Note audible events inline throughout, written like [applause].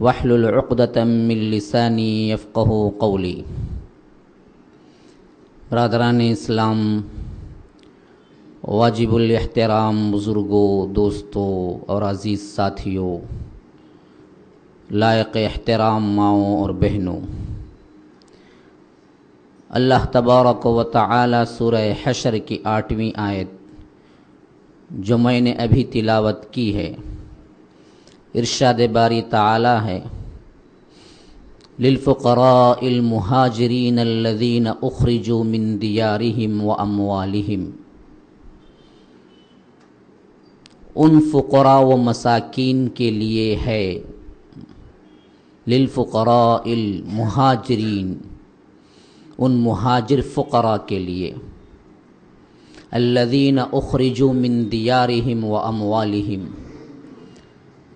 वहलुलकदतमिलसानी यफ़क़ कौली बरदरान इस्लाम वाजिबुलहतराम बुज़ुर्गों दोस्तों और अज़ीज़ साथियों लायक अहतराम माओं और बहनों अल्लाह तबारक व ताली सूर हशर की आठवीं आयत जो मैंने अभी तिलावत की है इरशाद बारी ताला है। लिलफ़ुक़राइलमुहाजरीन अल्लज़ीन उख़रिजू मिन दियारिहिम व अमवालिहिम। उन फ़ुक़रा व मसाकिन के लिए है। लिलफ़ुक़राइलमुहाजरीन उन मुहाजिर फ़ुक़रा के लिए। अल्लज़ीन उख़रिजू मिन व अमवालिहिम।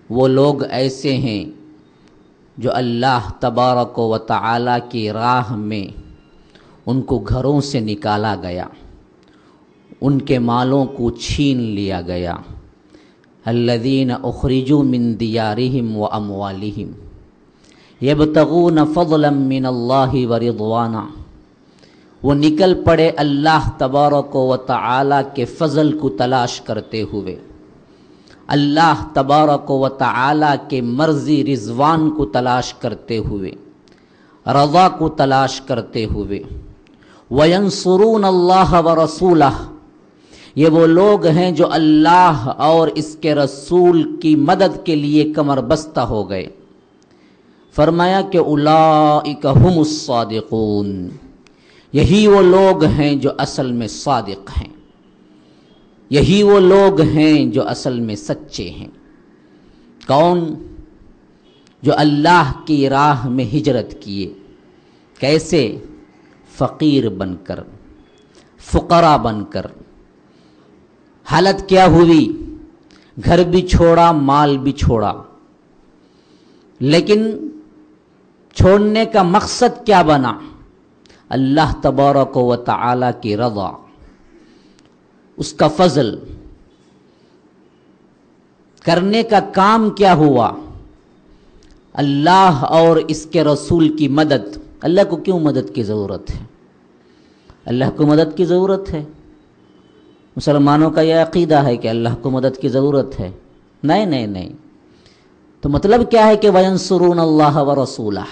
वो लोग ऐसे हैं जो अल्लाह तबारक व ताला की राह में उनको घरों से निकाला गया, उनके मालों को छीन लिया गया। अल्लदीन उखरिजू मिन दियारिहिम व अमवालिहिम। यबतगून फ़ज़लम मिन अल्लाह व रिदवाना। वो निकल पड़े अल्लाह तबारक व ताला के फ़ज़ल को तलाश करते हुए। अल्लाह तबारक व ताला के मर्ज़ी रिजवान को तलाश करते हुए, रज़ा को तलाश करते हुए वयनसरून अल्लाह व रसूला ये वो लोग हैं जो अल्लाह और इसके रसूल की मदद के लिए कमर बस्ता हो गए। फरमाया कि उलाइकहुमुस्सादिकून यही वो लोग हैं जो असल में सादिक हैं। यही वो लोग हैं जो असल में सच्चे हैं। कौन? जो अल्लाह की राह में हिजरत किए। कैसे? फ़कीर बनकर, फ़ुकरा बनकर। हालत क्या हुई? घर भी छोड़ा, माल भी छोड़ा। लेकिन छोड़ने का मकसद क्या बना? अल्लाह तबारक व ताला की रज़ा। उसका फजल। करने का काम क्या हुआ? अल्लाह और इसके रसूल की मदद। अल्लाह को क्यों मदद की ज़रूरत है? अल्लाह को मदद की ज़रूरत है। मुसलमानों का यह अकीदा है कि अल्लाह को मदद की ज़रूरत है। नहीं नहीं नहीं। तो मतलब क्या है कि वयनसरून अल्लाह व रसूला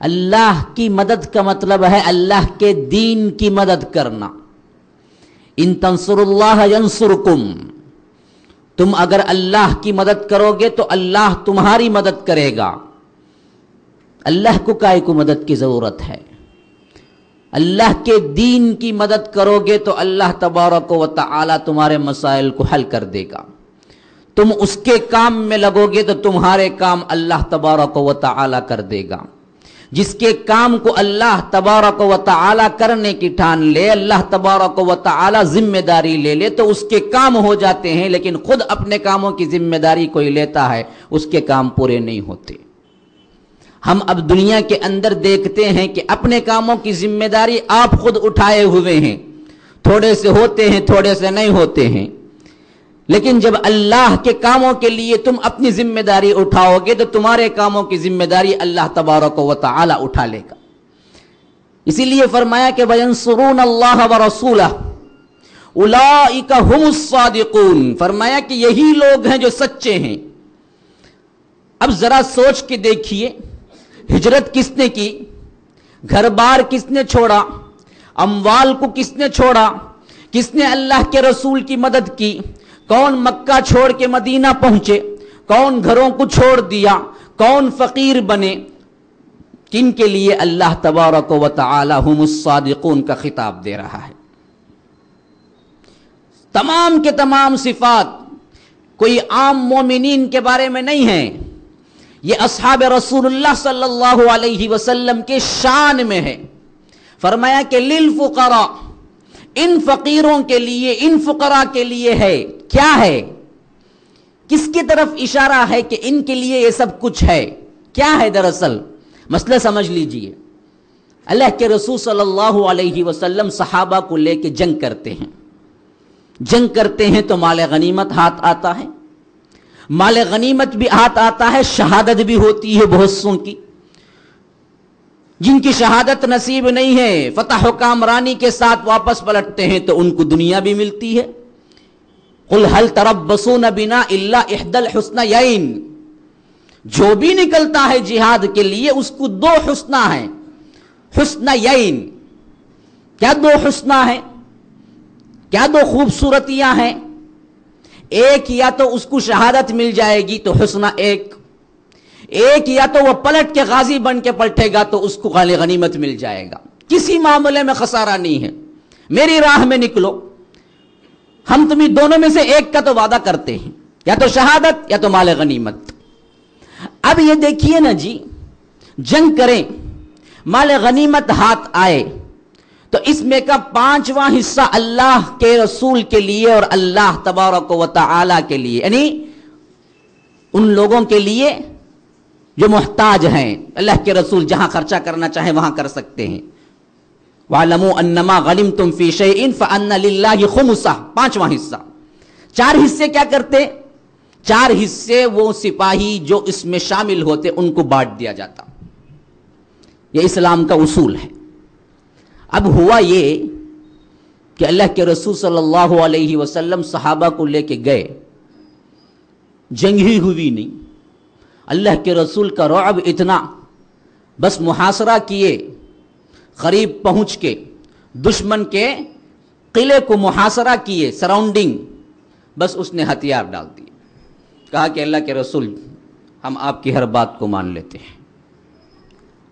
अल्लाह की मदद का मतलब है अल्लाह के दीन की मदद करना। इन तंसुरुल्लाह यंसुरकुम तुम अगर अल्लाह की मदद करोगे तो अल्लाह तुम्हारी मदद करेगा। अल्लाह को काय को मदद की ज़रूरत है? अल्लाह के दीन की मदद करोगे तो अल्लाह तबारक व ताला तुम्हारे मसाइल को हल कर देगा। तुम उसके काम में लगोगे तो तुम्हारे काम अल्लाह तबारक व ताला कर देगा। जिसके काम को अल्लाह तबारक व ताला करने की ठान ले, अल्लाह तबारक व ताला ज़िम्मेदारी ले ले तो उसके काम हो जाते हैं, लेकिन खुद अपने कामों की ज़िम्मेदारी कोई लेता है, उसके काम पूरे नहीं होते। हम अब दुनिया के अंदर देखते हैं कि अपने कामों की ज़िम्मेदारी आप खुद उठाए हुए हैं। थोड़े से होते हैं, थोड़े से नहीं होते हैं। लेकिन जब अल्लाह के कामों के लिए तुम अपनी ज़िम्मेदारी उठाओगे तो तुम्हारे कामों की ज़िम्मेदारी अल्लाह तबारक व ताला उठा लेगा। इसीलिए फरमाया कि वयनसरून अल्लाह व रसूला फरमाया कि यही लोग हैं जो सच्चे हैं। अब जरा सोच के देखिए, हिजरत किसने की? घर बार किसने छोड़ा? अमवाल को किसने छोड़ा? किसने अल्लाह के रसूल की मदद की? कौन मक्का छोड़ के मदीना पहुँचे? कौन घरों को छोड़ दिया? कौन फकीर बने? किन के लिए अल्लाह तबारक व तालादिकून का खिताब दे रहा है? तमाम के तमाम सिफात कोई आम मोमिन के बारे में नहीं है। ये असहाब रसूलुल्लाह सल्लल्लाहु के शान में है। फरमाया कि लिल फुकरा, इन फकीरों के लिए, इन फुकरा के लिए है। क्या है? किसकी तरफ़ इशारा है कि इनके लिए ये सब कुछ है? क्या है दरअसल? मसला समझ लीजिए। अल्लाह के रसूल सल्लल्लाहु अलैहि वसल्लम सहाबा को लेके जंग करते हैं। जंग करते हैं तो माल गनीमत हाथ आता है। माल गनीमत भी हाथ आता है, शहादत भी होती है बहुत सो की। जिनकी शहादत नसीब नहीं है, फतह कामरानी के साथ वापस पलटते हैं तो उनको दुनिया भी मिलती है। कुल हल तरब बसो न बिना इल्ला इहदल जो भी निकलता है जिहाद के लिए उसको दो हुस्ना है। हुस्ना यईन क्या दो हुस्ना है? क्या दो खूबसूरतियाँ हैं? एक या तो उसको शहादत मिल जाएगी तो हुस्ना एक। एक या तो वह पलट के गाजी बन के पलटेगा तो उसको गाली गनीमत मिल जाएगा। किसी मामले में खसारा नहीं है। मेरी राह में निकलो। हम तुम्हें दोनों में से एक का तो वादा करते हैं। या तो शहादत, या तो माल गनीमत। अब ये देखिए ना जी, जंग करें, माल गनीमत हाथ आए तो इसमें का पांचवा हिस्सा अल्लाह के रसूल के लिए और अल्लाह तबारक व ताला के लिए, यानी उन लोगों के लिए जो मोहताज हैं। अल्लाह के रसूल जहाँ खर्चा करना चाहे वहाँ कर सकते हैं। वालमो अन्नमा गनिम तुम फीश इन फ़न्ना खुमसा। पांचवा हिस्सा। चार हिस्से क्या करते? चार हिस्से वो सिपाही जो इसमें शामिल होते, उनको बांट दिया जाता। यह इस्लाम का उसूल है। अब हुआ ये कि अल्लाह के रसूल सल्लल्लाहु अलैहि वसल्लम सहाबा को लेके गए। जंग ही हुई नहीं। अल्लाह के रसूल का रौब इतना, बस मुहासरा किए। करीब पहुँच के, दुश्मन के किले को मुहासरा किए सराउंडिंग बस उसने हथियार डाल दिए। कहा कि अल्लाह के रसूल, हम आपकी हर बात को मान लेते हैं।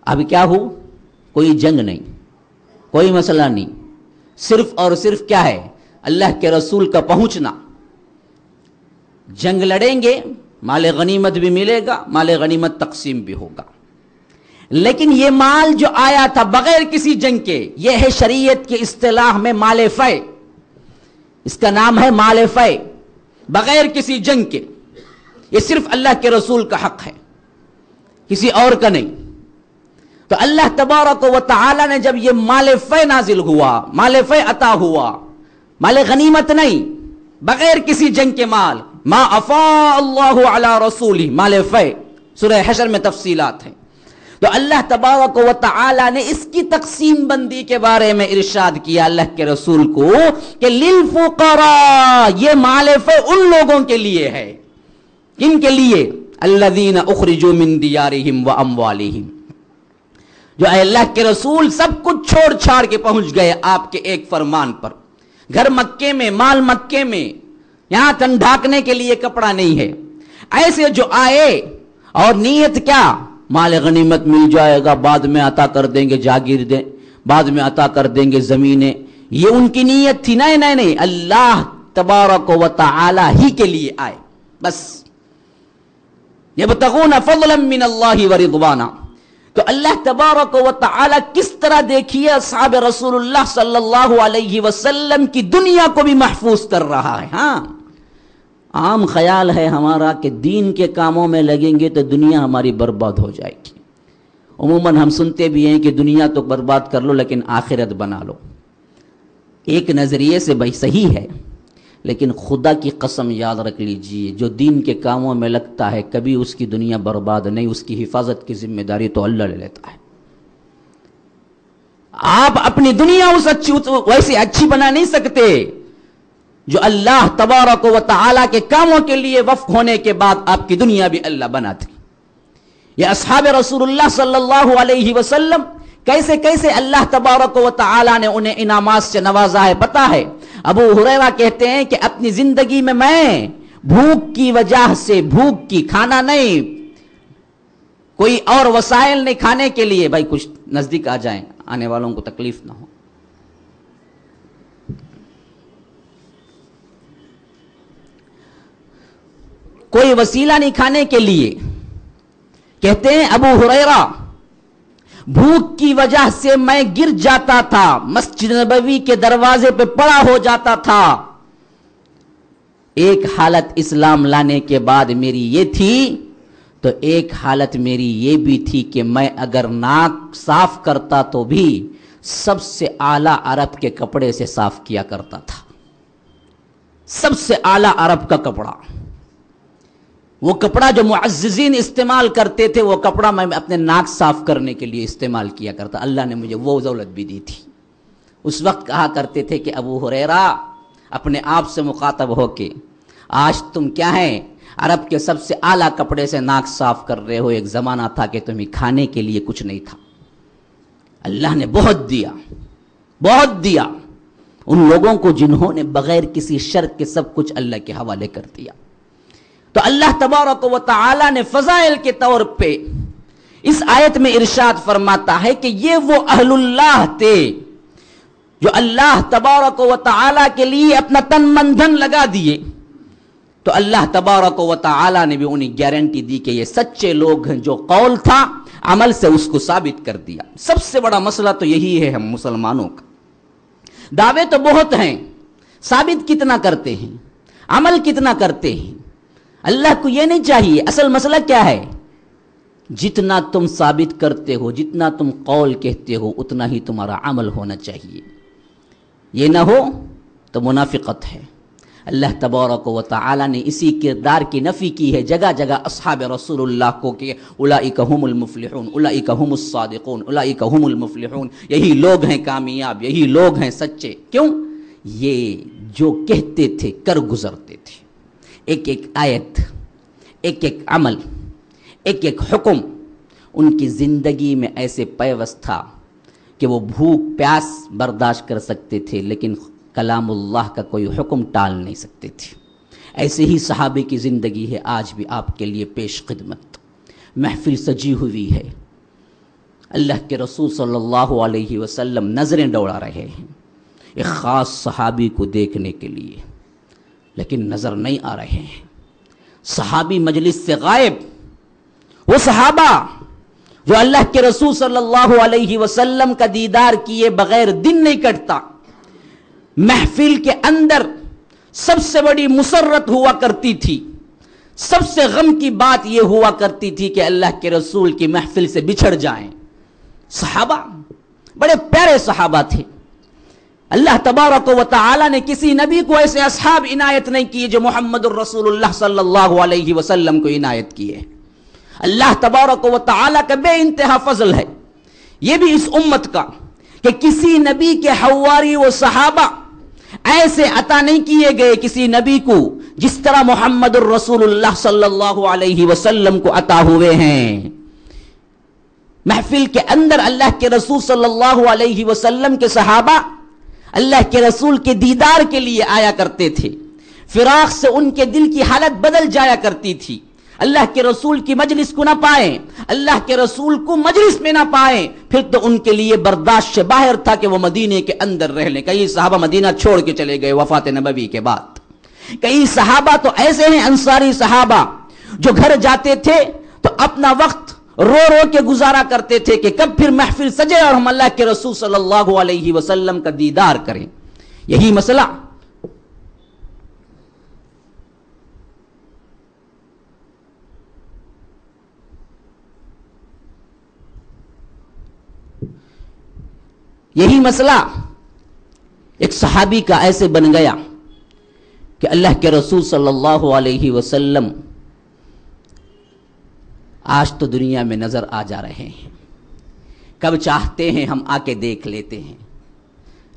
अब क्या हो कोई जंग नहीं, कोई मसला नहीं। सिर्फ़ और सिर्फ़ क्या है? अल्लाह के रसूल का पहुँचना। जंग लड़ेंगे माल गनीमत भी मिलेगा माल गनीमत तकसीम भी होगा। लेकिन यह माल जो आया था बगैर किसी जंग के यह है शरीयत के इस्तेलाह में माल फ़य इसका नाम है माल फ़य बगैर किसी जंग के। यह सिर्फ़ अल्लाह के रसूल का हक है, किसी और का नहीं। तो अल्लाह तबारक व ताला ने जब यह माल फ़य नाजिल हुआ, माल फ़य अता हुआ, माल गनीमत नहीं, बगैर किसी जंग के माल, मा अफा अल्लाह अला रसूली माल फ़य सुरह हशर में तफसीलात हैं। तो अल्लाह तबारक व ताला ने इसकी तकसीम बंदी के बारे में इरशाद किया अल्लाह के रसूल को कि लिल फुकरा, ये मालिफ उन लोगों के लिए है किन के लिए अल्लादीन मिन दियारिहिम व अमवालिहिम। जो अल्लाह के रसूल सब कुछ छोड़ छाड़ के पहुँच गए आपके एक फरमान पर। घर मक्के में, माल मक्के में, यहाँ तन ढाकने के लिए कपड़ा नहीं है। ऐसे जो आए और नीयत क्या? माल गनीमत मिल जाएगा, बाद में अता कर देंगे जागीर दें बाद में अता कर देंगे ज़मीनें। ये उनकी नीयत थी नहीं नहीं नहीं। अल्लाह तबारक व ताला ही के लिए आए। बस। ये बतगून अल्लाह व रिदवाना। तो अल्लाह तबारक व किस तरह देखिए असहाब रसूलुल्लाह सल्लल्लाहु अलैहि वसल्लम की दुनिया को भी महफूज कर रहा है हाँ। आम ख्याल है हमारा कि दीन के कामों में लगेंगे तो दुनिया हमारी बर्बाद हो जाएगी। उमूमन हम सुनते भी हैं कि दुनिया तो बर्बाद कर लो, लेकिन आखिरत बना लो। एक नज़रिए से भाई सही है, लेकिन खुदा की कसम याद रख लीजिए, जो दीन के कामों में लगता है, कभी उसकी दुनिया बर्बाद नहीं, उसकी हिफाजत की ज़िम्मेदारी तो अल्लाह ले लेता है। आप अपनी दुनिया उस अच्छी वैसे अच्छी बना नहीं सकते। जो अल्लाह तबारक व ताला के कामों के लिए वफ होने के बाद आपकी दुनिया भी अल्लाह बनाती ये असहाब अलैहि वसल्लम कैसे कैसे अल्लाह तबारक व ताला ने उन्हें इनामात से नवाजा है, पता है? अबू हुरैरा कहते हैं कि अपनी ज़िंदगी में मैं भूख की वजह से भूख की खाना नहीं, कोई और वसाइल नहीं खाने के लिए, भाई कुछ नज़दीक आ जाए, आने वालों को तकलीफ़ ना हो। कोई वसीला नहीं खाने के लिए। कहते हैं, अबू हुरैरा, भूख की वजह से मैं गिर जाता था। मस्जिद नबवी के दरवाजे पे पड़ा हो जाता था। एक हालत इस्लाम लाने के बाद मेरी ये थी तो एक हालत मेरी ये भी थी कि मैं अगर नाक साफ़ करता तो भी सबसे आला अरब के कपड़े से साफ़ किया करता था। सबसे आला अरब का कपड़ा। वो कपड़ा जो मुआजीन इस्तेमाल करते थे, वो कपड़ा मैं अपने नाक साफ़ करने के लिए इस्तेमाल किया करता। अल्लाह ने मुझे वो दौलत भी दी थी। उस वक्त कहा करते थे कि अबू हुरैरा, अपने आप से मुखातब होके, आज तुम क्या है? अरब के सबसे आला कपड़े से नाक साफ़ कर रहे हो। एक ज़माना था कि तुम्हें खाने के लिए कुछ नहीं था। अल्लाह ने बहुत दिया बहुत दिया। उन लोगों को जिन्होंने बगैर किसी शर्त के सब कुछ अल्लाह के हवाले कर दिया। तो अल्लाह तबारक व ताला ने फजाइल के तौर पे इस आयत में इरशाद फरमाता है कि ये वो अहलुल्लाह थे जो अल्लाह तबारक व ताला के लिए अपना तन मन धन लगा दिए। तो अल्लाह तबारक व ताला ने भी उन्हें गारंटी दी कि ये सच्चे लोग हैं जो कौल था, अमल से उसको साबित कर दिया। सबसे बड़ा मसला तो यही है हम मुसलमानों का। दावे तो बहुत हैं, साबित कितना करते हैं, अमल कितना करते हैं। अल्लाह को यह नहीं चाहिए, असल मसला क्या है? जितना तुम साबित करते हो, जितना तुम कौल कहते हो, उतना ही तुम्हारा अमल होना चाहिए। ये ना हो तो मुनाफिकत है। अल्लाह तबारक व ताला ने इसी किरदार की नफ़ी की है। जगह जगह असहाब रसूलुल्लाह को कि उलाइकहुमुलमुफलिहून उलाइकहुमुस्सादिकून उलाइकहुमुलमुफलिहून यही लोग हैं कामयाब, यही लोग हैं सच्चे। क्यों? ये जो कहते थे, कर गुजरते थे। एक एक आयत एक एक अमल एक एक हुक्म उनकी ज़िंदगी में ऐसे पैवस्त था कि वो भूख, प्यास बर्दाश्त कर सकते थे, लेकिन कलामुल्लाह का कोई हुक्म टाल नहीं सकते थे। ऐसे ही सहाबे की ज़िंदगी है, आज भी आपके लिए पेश खिदमत। महफिल सजी हुई है। अल्लाह के रसूल सल्लल्लाहु अलैहि वसल्लम नज़रें दौड़ा रहे हैं। एक ख़ास सहाबी को देखने के लिए। लेकिन नज़र नहीं आ रहे हैं। सहाबी मजलिस से गायब। वो सहाबा जो अल्लाह के रसूल सल्लल्लाहु अलैहि वसल्लम का दीदार किए बगैर दिन नहीं कटता। महफिल के अंदर सबसे बड़ी मुसरत हुआ करती थी। सबसे गम की बात यह हुआ करती थी कि अल्लाह के रसूल की महफिल से बिछड़ जाएँ। सहाबा, बड़े प्यारे सहाबा थे। अल्लाह तबारक व ताला ने किसी नबी को ऐसे असहाब इनायत नहीं किए जो मोहम्मद रसूलुल्लाह सल्लल्लाहु अलैहि वसल्लम को इनायत किए अल्लाह तबारक व ताला का बे इंतहा फजल है। यह भी इस उम्मत का कि किसी नबी के हवारी व सहाबा ऐसे अता नहीं किए गए किसी नबी को जिस तरह मोहम्मद रसूलुल्लाह सल्लल्लाहु अलैहि वसल्लम को अता हुए हैं। महफिल के अंदर अल्लाह के रसूल सल्लल्लाहु अलैहि वसल्लम के सहाबा अल्लाह के रसूल के दीदार के लिए आया करते थे। फिराक से उनके दिल की हालत बदल जाया करती थी। अल्लाह के रसूल की मजलिस को ना पाए, अल्लाह के रसूल को मजलिस में ना पाए, फिर तो उनके लिए बर्दाश्त से बाहर था कि वो मदीने के अंदर रह लें। कई साहबा मदीना छोड़ के चले गए वफात नबी के बाद। कई सहाबा तो ऐसे हैं, अंसारी सहाबा, जो घर जाते थे तो अपना वक्त रो रो के गुजारा करते थे कि कब फिर महफिल सजे और हम अल्लाह के रसूल सल्लल्लाहु अलैहि वसल्लम का दीदार करें। यही मसला। यही मसला। एक सहाबी का ऐसे बन गया कि अल्लाह के रसूल सल्लल्लाहु अलैहि वसल्लम आज तो दुनिया में नज़र आ जा रहे हैं। कब चाहते हैं हम आके देख लेते हैं।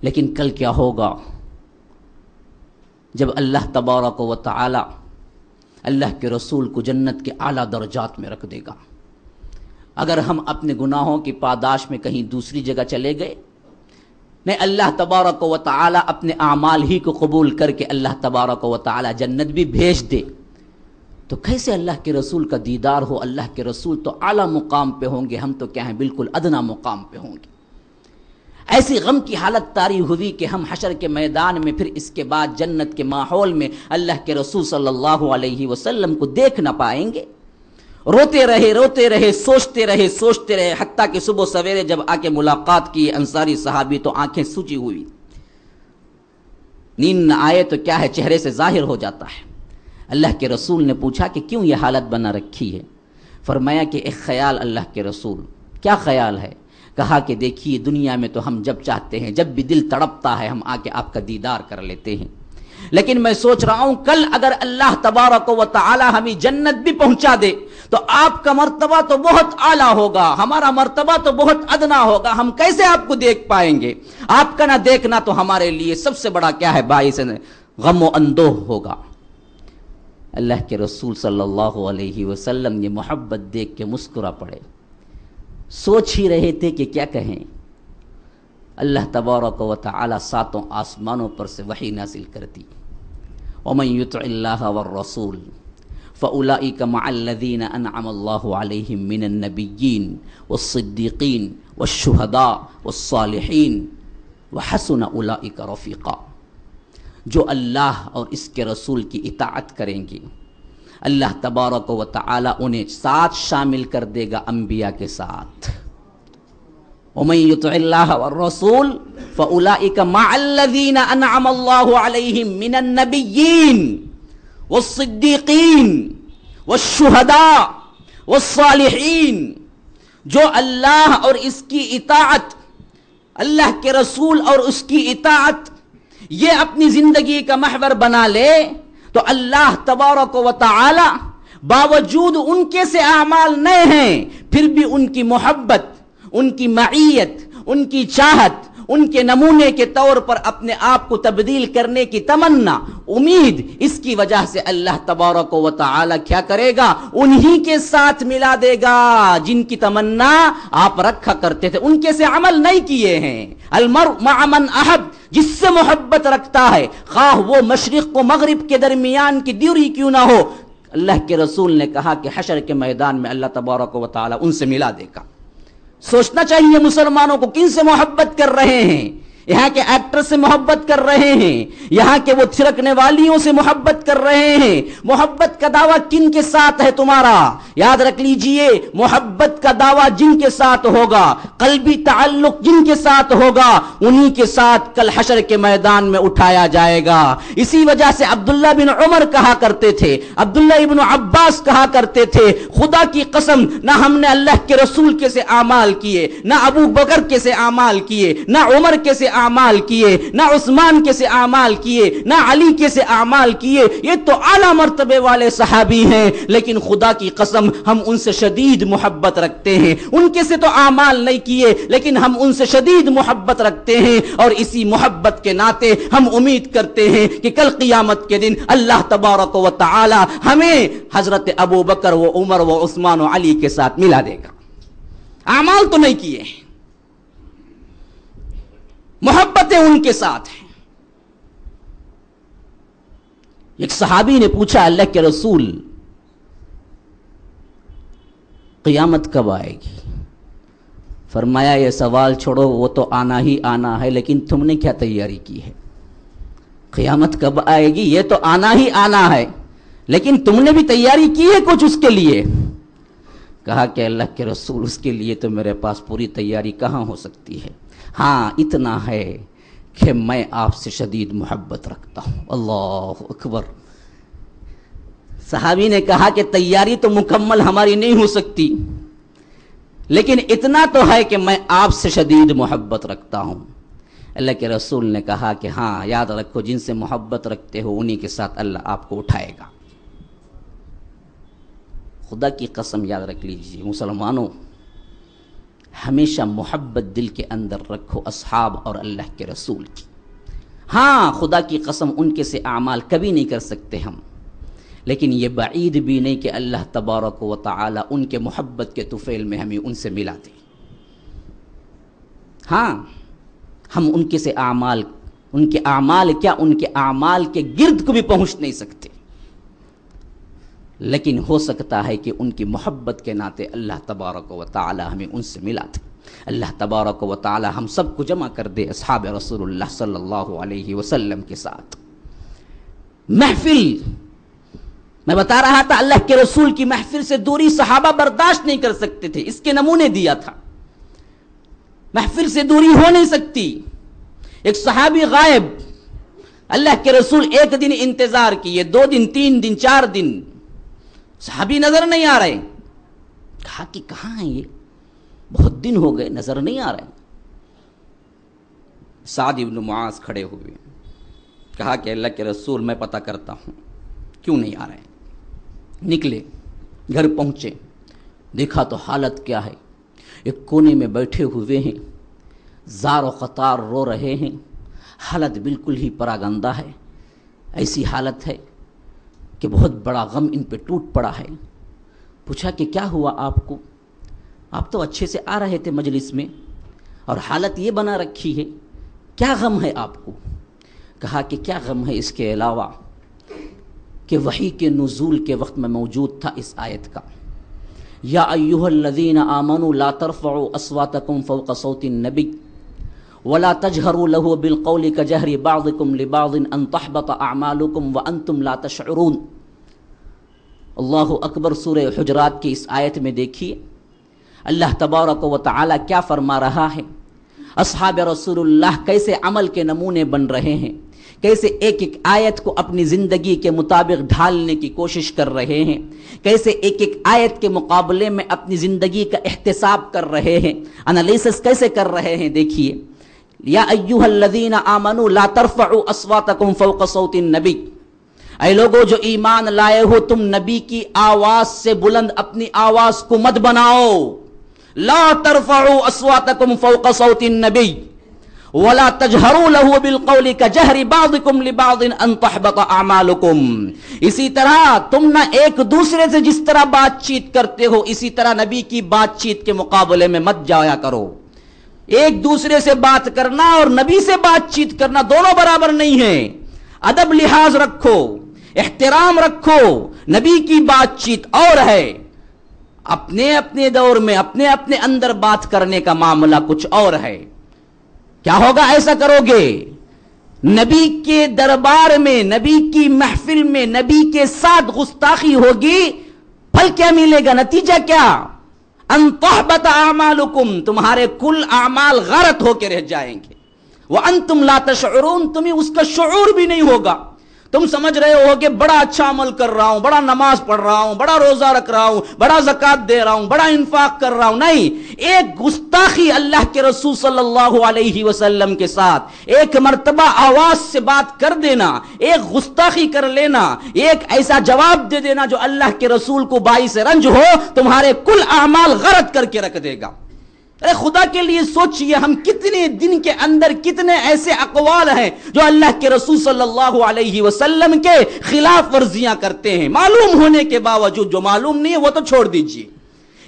लेकिन कल क्या होगा? जब अल्लाह तबारक व ताला अल्लाह के रसूल को जन्नत के आला दर्जात में रख देगा। अगर हम अपने गुनाहों की पादाश में कहीं दूसरी जगह चले गए, नहीं, अल्लाह तबारक व ताला अपने आमाल ही को कबूल करके अल्लाह तबारक व ताला जन्नत भी भेज दे। तो कैसे अल्लाह के रसूल का दीदार हो, अल्लाह के रसूल तो आला मुकाम पे होंगे, हम तो क्या हैं, बिल्कुल अदना मुकाम पे होंगे। ऐसी गम की हालत तारी हुई कि हम हशर के मैदान में, फिर इसके बाद जन्नत के माहौल में अल्लाह के रसूल सल्लल्लाहु अलैहि वसल्लम को देख ना पाएँगे। रोते रहे रोते रहे, सोचते रहे सोचते रहे हत्या कि सुबह सवेरे जब आके मुलाकात की अंसारी साहबी तो आँखें सूची हुई। नींद न आए तो क्या है, चेहरे से ज़ाहिर हो जाता है। अल्लाह के रसूल ने पूछा कि क्यों यह हालत बना रखी है? फरमाया कि एक ख्याल अल्लाह के रसूल। क्या ख्याल है? कहा कि देखिए, दुनिया में तो हम जब चाहते हैं, जब भी दिल तड़पता है, हम आके आपका दीदार कर लेते हैं। लेकिन मैं सोच रहा हूँ, कल अगर अल्लाह तबारक व ताला हमें जन्नत भी पहुँचा दे तो आपका मर्तबा तो बहुत आला होगा, हमारा मर्तबा तो बहुत अदना होगा। हम कैसे आपको देख पाएँगे? आपका ना देखना तो हमारे लिए सबसे बड़ा क्या है बाई से गम अंदोह होगा। अल्लाह के रसूल सल्लल्लाहु अलैहि वसल्लम ये मोहब्बत देख के मुस्कुरा पड़े। सोच ही रहे थे कि क्या कहें। अल्लाह तबारक व ताला सातों आसमानों पर से वही नासिल करती। युतल्लाह व रसूल फ़लाइक मल्लदीन अनअमल्लाहुम मिनन्नबिय्यीन वस्सिद्दीक़ीन वशुहदा वस्सालिहीन व हसन उलाइक रफ़ीक़ा। जो अल्लाह और इसके रसूल की इताअत करेंगे। अल्लाह तबारक व ताला उन्हें साथ शामिल कर देगा अम्बिया के साथ। रसूल वस्सिद्दीक़ीन वशुहदा वस्सालिहीन जो अल्लाह और इसकी इताअत, अल्लाह के रसूल और उसकी इताअत ये अपनी ज़िंदगी का महवर बना ले तो अल्लाह तबारक व ताला बावजूद उनके से अमाल नए हैं, फिर भी उनकी मोहब्बत, उनकी मैयत उनकी चाहत उनके नमूने के तौर पर अपने आप को तब्दील करने की तमन्ना, उम्मीद, इसकी वजह से अल्लाह तबारक व ताला क्या करेगा? उन्हीं के साथ मिला देगा, जिनकी तमन्ना आप रखा करते थे। उनके से अमल नहीं किए हैं। अलमर मामन अहब, जिससे मोहब्बत रखता है। खा वो मशरक को मगरिब के दरमियान की दूरी क्यों ना हो? अल्लाह के रसूल ने कहा कि हशर के मैदान में अल्लाह तबारक व ताला उनसे मिला देगा। सोचना चाहिए मुसलमानों को किन से मोहब्बत कर रहे हैं। यहाँ के एक्टर से मोहब्बत कर रहे हैं। यहाँ के वो थिरकने वालियों से मोहब्बत कर रहे हैं। मोहब्बत का दावा किन के साथ है तुम्हारा? याद रख लीजिए, मोहब्बत का दावा जिनके साथ होगा, कल्बी ताल्लुक जिनके साथ होगा, उन्हीं के साथ कल हशर के मैदान में उठाया जाएगा। इसी वजह से अब्दुल्ला बिन उमर कहा करते थे, अब्दुल्ला इबन अब्बास कहा करते थे, खुदा की कसम, ना हमने अल्लाह के रसूल के से आमाल किए, ना अबू बकर के से आमाल किए, ना उमर के से आमाल किए, ना उस्मान के से आमाल किए, ना अली के से आमाल किए, ये तो आला मर्तबे वाले सहाबी हैं। लेकिन खुदा की कसम, हम उनसे शदीद मोहब्बत रखते हैं। उनके से तो आमाल नहीं किए, लेकिन हम उनसे शदीद मोहब्बत रखते हैं। और इसी मोहब्बत के नाते हम उम्मीद करते हैं कि कल क़ियामत के दिन अल्लाह तबारक व ताला हमें हज़रत अबू बकर व उमर व उस्मान अली के साथ मिला देगा। आमाल तो नहीं किए। मोहब्बतें उनके साथ हैं। एक सहाबी ने पूछा, अल्लाह के रसूल, क़ियामत कब आएगी? फरमाया, ये सवाल छोड़ो, वो तो आना ही आना है, लेकिन तुमने क्या तैयारी की है? क़ियामत कब आएगी? ये तो आना ही आना है, लेकिन तुमने भी तैयारी की है कुछ उसके लिए? कहा कि अल्लाह के रसूल, उसके लिए तो मेरे पास पूरी तैयारी कहाँ हो सकती है? हाँ इतना है कि मैं आपसे शदीद मोहब्बत रखता हूँ। अल्लाह अकबर। सहाबी ने कहा कि तैयारी तो मुकम्मल हमारी नहीं हो सकती, लेकिन इतना तो है कि मैं आपसे शदीद मोहब्बत रखता हूँ। अल्लाह के रसूल ने कहा कि हाँ याद रखो, जिनसे मोहब्बत रखते हो, उन्हीं के साथ अल्लाह आपको उठाएगा। खुदा की कसम याद रख लीजिए, मुसलमानों हमेशा मोहब्बत दिल के अंदर रखो असहाब और अल्लाह के रसूल की। हाँ खुदा की कसम उनके से आमाल कभी नहीं कर सकते हम। लेकिन ये बाईद भी नहीं कि अल्लाह तबारक व ताली उनके मोहब्बत के तुफेल में हमें उनसे मिला दे। हाँ हम उनके से आमाल, उनके आमाल क्या उनके आमाल के गिर्द को भी पहुँच नहीं सकते। लेकिन हो सकता है कि उनकी मोहब्बत के नाते अल्लाह तबारक व ताली हमें उनसे मिला था। अल्लाह तबारक व ताली हम सबको जमा कर दे असहाब रसूलुल्लाह सल्लल्लाहु अलैहि वसल्लम के साथ। महफिल, मैं बता रहा था अल्लाह के रसूल की महफिल से दूरी सहाबा बर्दाश्त नहीं कर सकते थे, इसके नमूने दिया था। महफिल से दूरी हो नहीं सकती। एक सहाबी गायब, अल्लाह के रसूल एक दिन इंतज़ार किए, दो दिन, तीन दिन, चार दिन सहाबी नज़र नहीं आ रहे। कहा कि कहाँ है ये? बहुत दिन हो गए, नज़र नहीं आ रहे। साद इब्न मुआज खड़े हुए कहा कि अल्लाह के रसूल, मैं पता करता हूँ, क्यों नहीं आ रहे। निकले, घर पहुँचे। देखा तो हालत क्या है। एक कोने में बैठे हुए हैं। जार क़तार रो रहे हैं। हालत बिल्कुल ही परागंदा है। ऐसी हालत है कि बहुत बड़ा गम इन पे टूट पड़ा है। पूछा कि क्या हुआ आपको? आप तो अच्छे से आ रहे थे मजलिस में और हालत ये बना रखी है, क्या गम है आपको? कहा कि क्या गम है इसके अलावा कि वही के नज़ूल के वक्त में मौजूद था इस आयत का। या अयुहल्लदीन आमनु ला तरफ़उ अस्वातकुम फ़ौक़ सौत नबी वला तजहरू लहु बिलकौल कजहरी बाज़कुम लिबाज़िन अन तहबत व अंतुम ला तशऊरून अल्लाह अकबर सूर हुजरात की इस आयत में देखिए अल्लाह तबारक व ताली क्या फरमा रहा है असहाब रसूलुल्लाह कैसे अमल के नमूने बन रहे हैं कैसे एक एक आयत को अपनी ज़िंदगी के मुताबिक ढालने की कोशिश कर रहे हैं कैसे एक एक आयत के मुकाबले में अपनी ज़िंदगी का एहतसाब कर रहे हैं एनालिसिस कैसे कर रहे हैं देखिए या अयुहल्लदीन आमनु ला तरफ़उ अस्वातकुम फ़ौक़ सौतिन नबी ऐ लोगो जो ईमान लाए हो तुम नबी की आवाज़ से बुलंद अपनी आवाज़ को मत बनाओ ला तरफ़उ अस्वातकुम फ़ौक़ सौतिन नबी वला तजहरू लहू बिल कौली का जहरी बादिकुम लिबादिन अन तहबत अमालुकुम इसी तरह तुम ना एक दूसरे से जिस तरह बातचीत करते हो इसी तरह नबी की बातचीत के मुकाबले में मत जाया करो एक दूसरे से बात करना और नबी से बातचीत करना दोनों बराबर नहीं है। अदब लिहाज रखो, एहतराम रखो, नबी की बातचीत और है। अपने अपने दौर में अपने अपने अंदर बात करने का मामला कुछ और है। क्या होगा ऐसा करोगे? नबी के दरबार में, नबी की महफिल में, नबी के साथ गुस्ताखी होगी, फल क्या मिलेगा? नतीजा क्या? अनतहबत आमालुकुम, तुम्हारे कुल आमाल गलत होकर रह जाएँगे। वह अंतुम लातशरून तुम्हें उसका शुरू भी नहीं होगा। तुम समझ रहे हो कि बड़ा अच्छा अमल कर रहा हूँ, बड़ा नमाज़ पढ़ रहा हूँ, बड़ा रोजा रख रहा हूँ, बड़ा जक़ात दे रहा हूँ, बड़ा इन्फाक कर रहा हूँ। नहीं, एक गुस्ताखी अल्लाह के रसूल सल्लल्लाहु अलैहि वसल्लम के साथ, एक मर्तबा आवाज़ से बात कर देना, एक गुस्ताखी कर लेना, एक ऐसा जवाब दे देना जो अल्लाह के रसूल को बाई से रंज हो, तुम्हारे कुल अमाल गलत करके रख देगा। अरे खुदा के लिए सोचिए, हम कितने दिन के अंदर कितने ऐसे अकवाल हैं जो अल्लाह के रसूल सल्लल्लाहु अलैहि वसल्लम के खिलाफ वर्जियाँ करते हैं। मालूम होने के बावजूद, जो मालूम नहीं है, वो तो छोड़ दीजिए।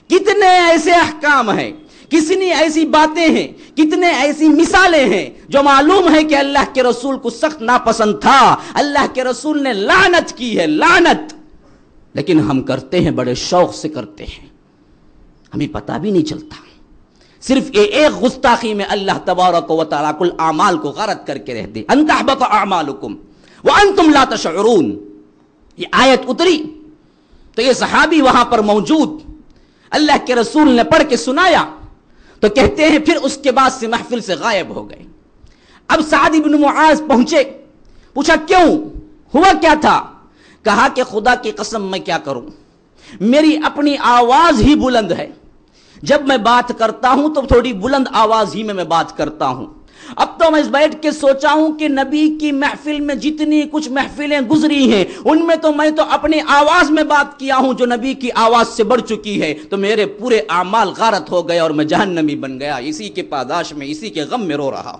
कितने ऐसे अहकाम हैं, कितनी ऐसी बातें हैं, कितने ऐसी मिसालें हैं, जो मालूम है कि अल्लाह के रसूल को सख्त नापसंद था। अल्लाह के रसूल ने लानत की है, लानत। लेकिन हम करते हैं, बड़े शौक से करते हैं। हमें पता भी नहीं चलता। सिर्फ़ ये एक गुस्ताखी में अल्लाह तबारक व कुल आमाल को गरत करके व अंतुम ला तशउरून। ये आयत उतरी। तो ये सहाबी वहाँ पर मौजूद। अल्लाह के रसूल ने पढ़ के सुनाया। तो कहते हैं, फिर उसके बाद से महफिल से गायब हो गए। अब साद इब्न मुआज पहुँचे। पूछा, क्यों? हुआ क्या था? कहा कि, खुदा की कसम, मैं क्या करूँ? मेरी अपनी आवाज़ ही बुलंद है। जब मैं बात करता हूँ तो थोड़ी बुलंद आवाज़ ही में मैं बात करता हूँ। अब तो मैं बैठ के सोचा हूँ कि नबी की महफिल में जितनी कुछ महफिलें गुजरी हैं, उनमें तो मैं तो अपनी आवाज़ में बात किया हूँ, जो नबी की आवाज़ से बढ़ चुकी है। तो मेरे पूरे आमाल गारत हो गए और मैं जहन्नमी बन गया। इसी के पादाश में, इसी के गम में रो रहा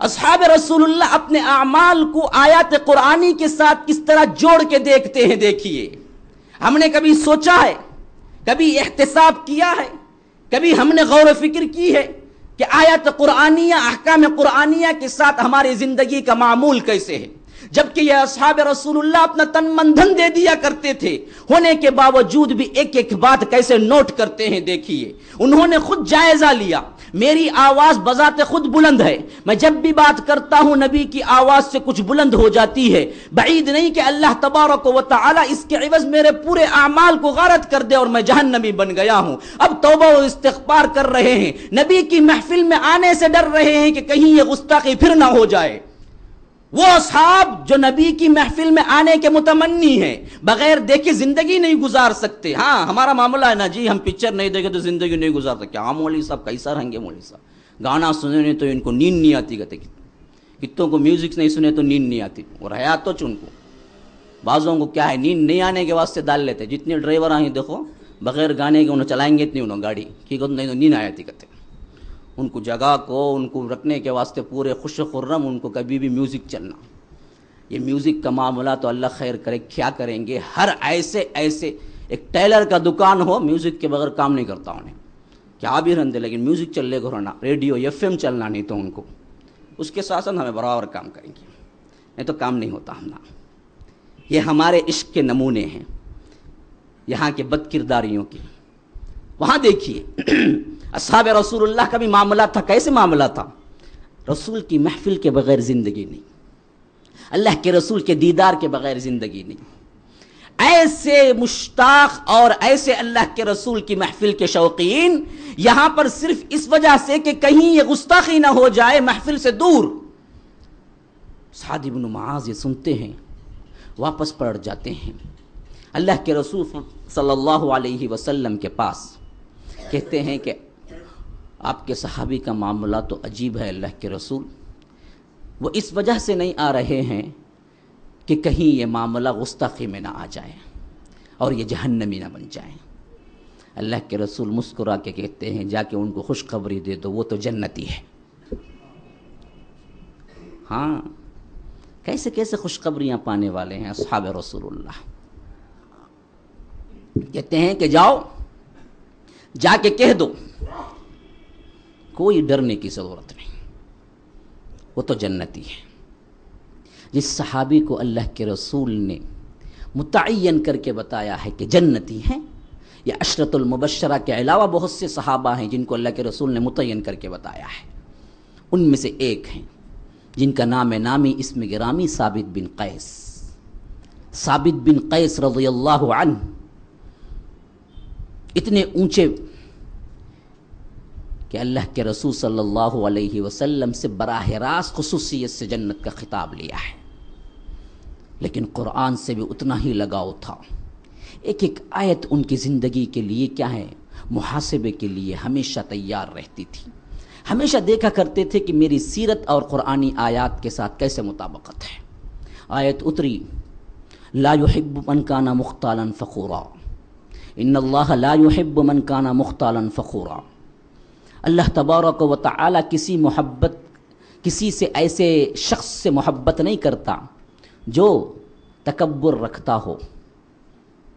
असहाब रसूलुल्लाह अपने अमाल को आयत कुरानी के साथ किस तरह जोड़ के देखते हैं, देखिए। हमने कभी सोचा है कभी एहतसाब किया है, कभी हमने गौर फ़िक्र की है कि आयत कुरानिया, अहकाम कुरानिया के साथ हमारी ज़िंदगी का मामूल कैसे है। जबकि यह असहाब रसूलुल्लाह अपना तन मंधन दे दिया करते थे, होने के बावजूद भी एक एक बात कैसे नोट करते हैं, देखिए। उन्होंने खुद जायजा लिया मेरी आवाज़ बजात खुद बुलंद है। मैं जब भी बात करता हूँ, नबी की आवाज़ से कुछ बुलंद हो जाती है। बईद नहीं कि अल्लाह तबारक व ताला इसके अवज मेरे पूरे आमाल को गारत कर दे और मैं जहन्नमी बन गया हूँ। अब तोबा इस्तफार कर रहे हैं। नबी की महफिल में आने से डर रहे हैं कि कहीं ये गुस्ताखी फिर ना हो जाए। वो साहब जो नबी की महफिल में आने के मुतमनी है, बगैर देखे ज़िंदगी नहीं गुजार सकते। हाँ हमारा मामला है ना जी, हम पिक्चर नहीं देखे तो ज़िंदगी नहीं गुजार सकते। क्या मौली साहब, कैसा रहेंगे मौली साहब? गाना सुने तो इनको नींद नहीं आती कहते कितों को म्यूज़िक नहीं सुने तो नींद नहीं आती। और है तो उनको। बाजों को क्या है, नींद नहीं आने के वास्ते डाल लेते। जितने ड्राइवर आए देखो, बगैर गाने के उन्हें चलाएँगे इतनी उन्होंने गाड़ी। की नहीं तो नींद आती कहते उनको जगह को, उनको रखने के वास्ते पूरे खुश खुर्रम उनको कभी भी म्यूज़िक चलना। ये म्यूज़िक का मामला तो अल्लाह खैर करे, क्या करेंगे? हर ऐसे ऐसे एक टेलर का दुकान हो म्यूज़िक के बगैर काम नहीं करता उन्हें। क्या भी रंदे लेकिन म्यूज़िक चल ले घोरना रेडियो एफएम चलना नहीं तो उनको। उसके साथ साथ हमें बराबर काम करेंगे। नहीं तो काम नहीं होता हम ये हमारे इश्क के नमूने हैं, यहाँ के बद किरदारियों के। वहाँ देखिए [clears throat] असहाब रसूलुल्लाह का भी मामला था। कैसे मामला था? रसूल की महफिल के बगैर ज़िंदगी नहीं। अल्लाह के रसूल के दीदार के बगैर ज़िंदगी नहीं। ऐसे मुश्ताक और ऐसे अल्लाह के रसूल की महफिल के शौकीन, यहाँ पर सिर्फ़ इस वजह से कि कहीं ये गुस्ताखी ना हो जाए, महफिल से दूर। सादिब नमाज़ ये सुनते हैं, वापस पलट जाते हैं। अल्लाह के रसूल सल्लल्लाहु अलैहि वसल्लम के पास कहते हैं कि आपके सहाबी का मामला तो अजीब है अल्लाह के रसूल। वो इस वजह से नहीं आ रहे हैं कि कहीं ये मामला गुस्ताखी में ना आ जाए और ये जहन्नमी ना बन जाए। अल्लाह के रसूल मुस्कुरा के कहते हैं, जाके उनको खुशखबरी दे दो, वो तो जन्नती है। हाँ कैसे कैसे खुशखबरियाँ पाने वाले हैं असहाब रसूलुल्लाह? कहते हैं कि जाओ, जाके कह दो कोई डरने की ज़रूरत नहीं। वो तो जन्नती है। जिस सहाबी को अल्लाह के रसूल ने मुतन करके बताया है कि जन्नती हैं, या अशरतुलमबशरा के अलावा बहुत से सहाबा हैं जिनको अल्लाह के रसूल ने मुतन करके बताया है। उनमें से एक हैं, जिनका नाम है नामी इसम गिरामी साबित बिन कैस। साबित बिन कैस रज़ी अल्लाह इतने ऊँचे कि अल्लाह के रसूल सल्लल्लाहु अलैहि वसल्लम से बराह रास्त खसूसियत से जन्नत का ख़िताब लिया है। लेकिन कुरान से भी उतना ही लगाव था। एक एक आयत उनकी ज़िंदगी के लिए क्या है? मुहासबे के लिए हमेशा तैयार रहती थी। हमेशा देखा करते थे कि मेरी सीरत और क़ुरानी आयात के साथ कैसे मुताबकत है। आयत उतरी, ला युहिब्बु मन काना मुख्तालन फ़खूरा। इन ला युहिब्बु मन काना मुख्तालन फ़खूरा। अल्लाह तबारक व ताली किसी मोहब्बत, किसी से ऐसे शख्स से मोहब्बत नहीं करता जो तकबर रखता हो,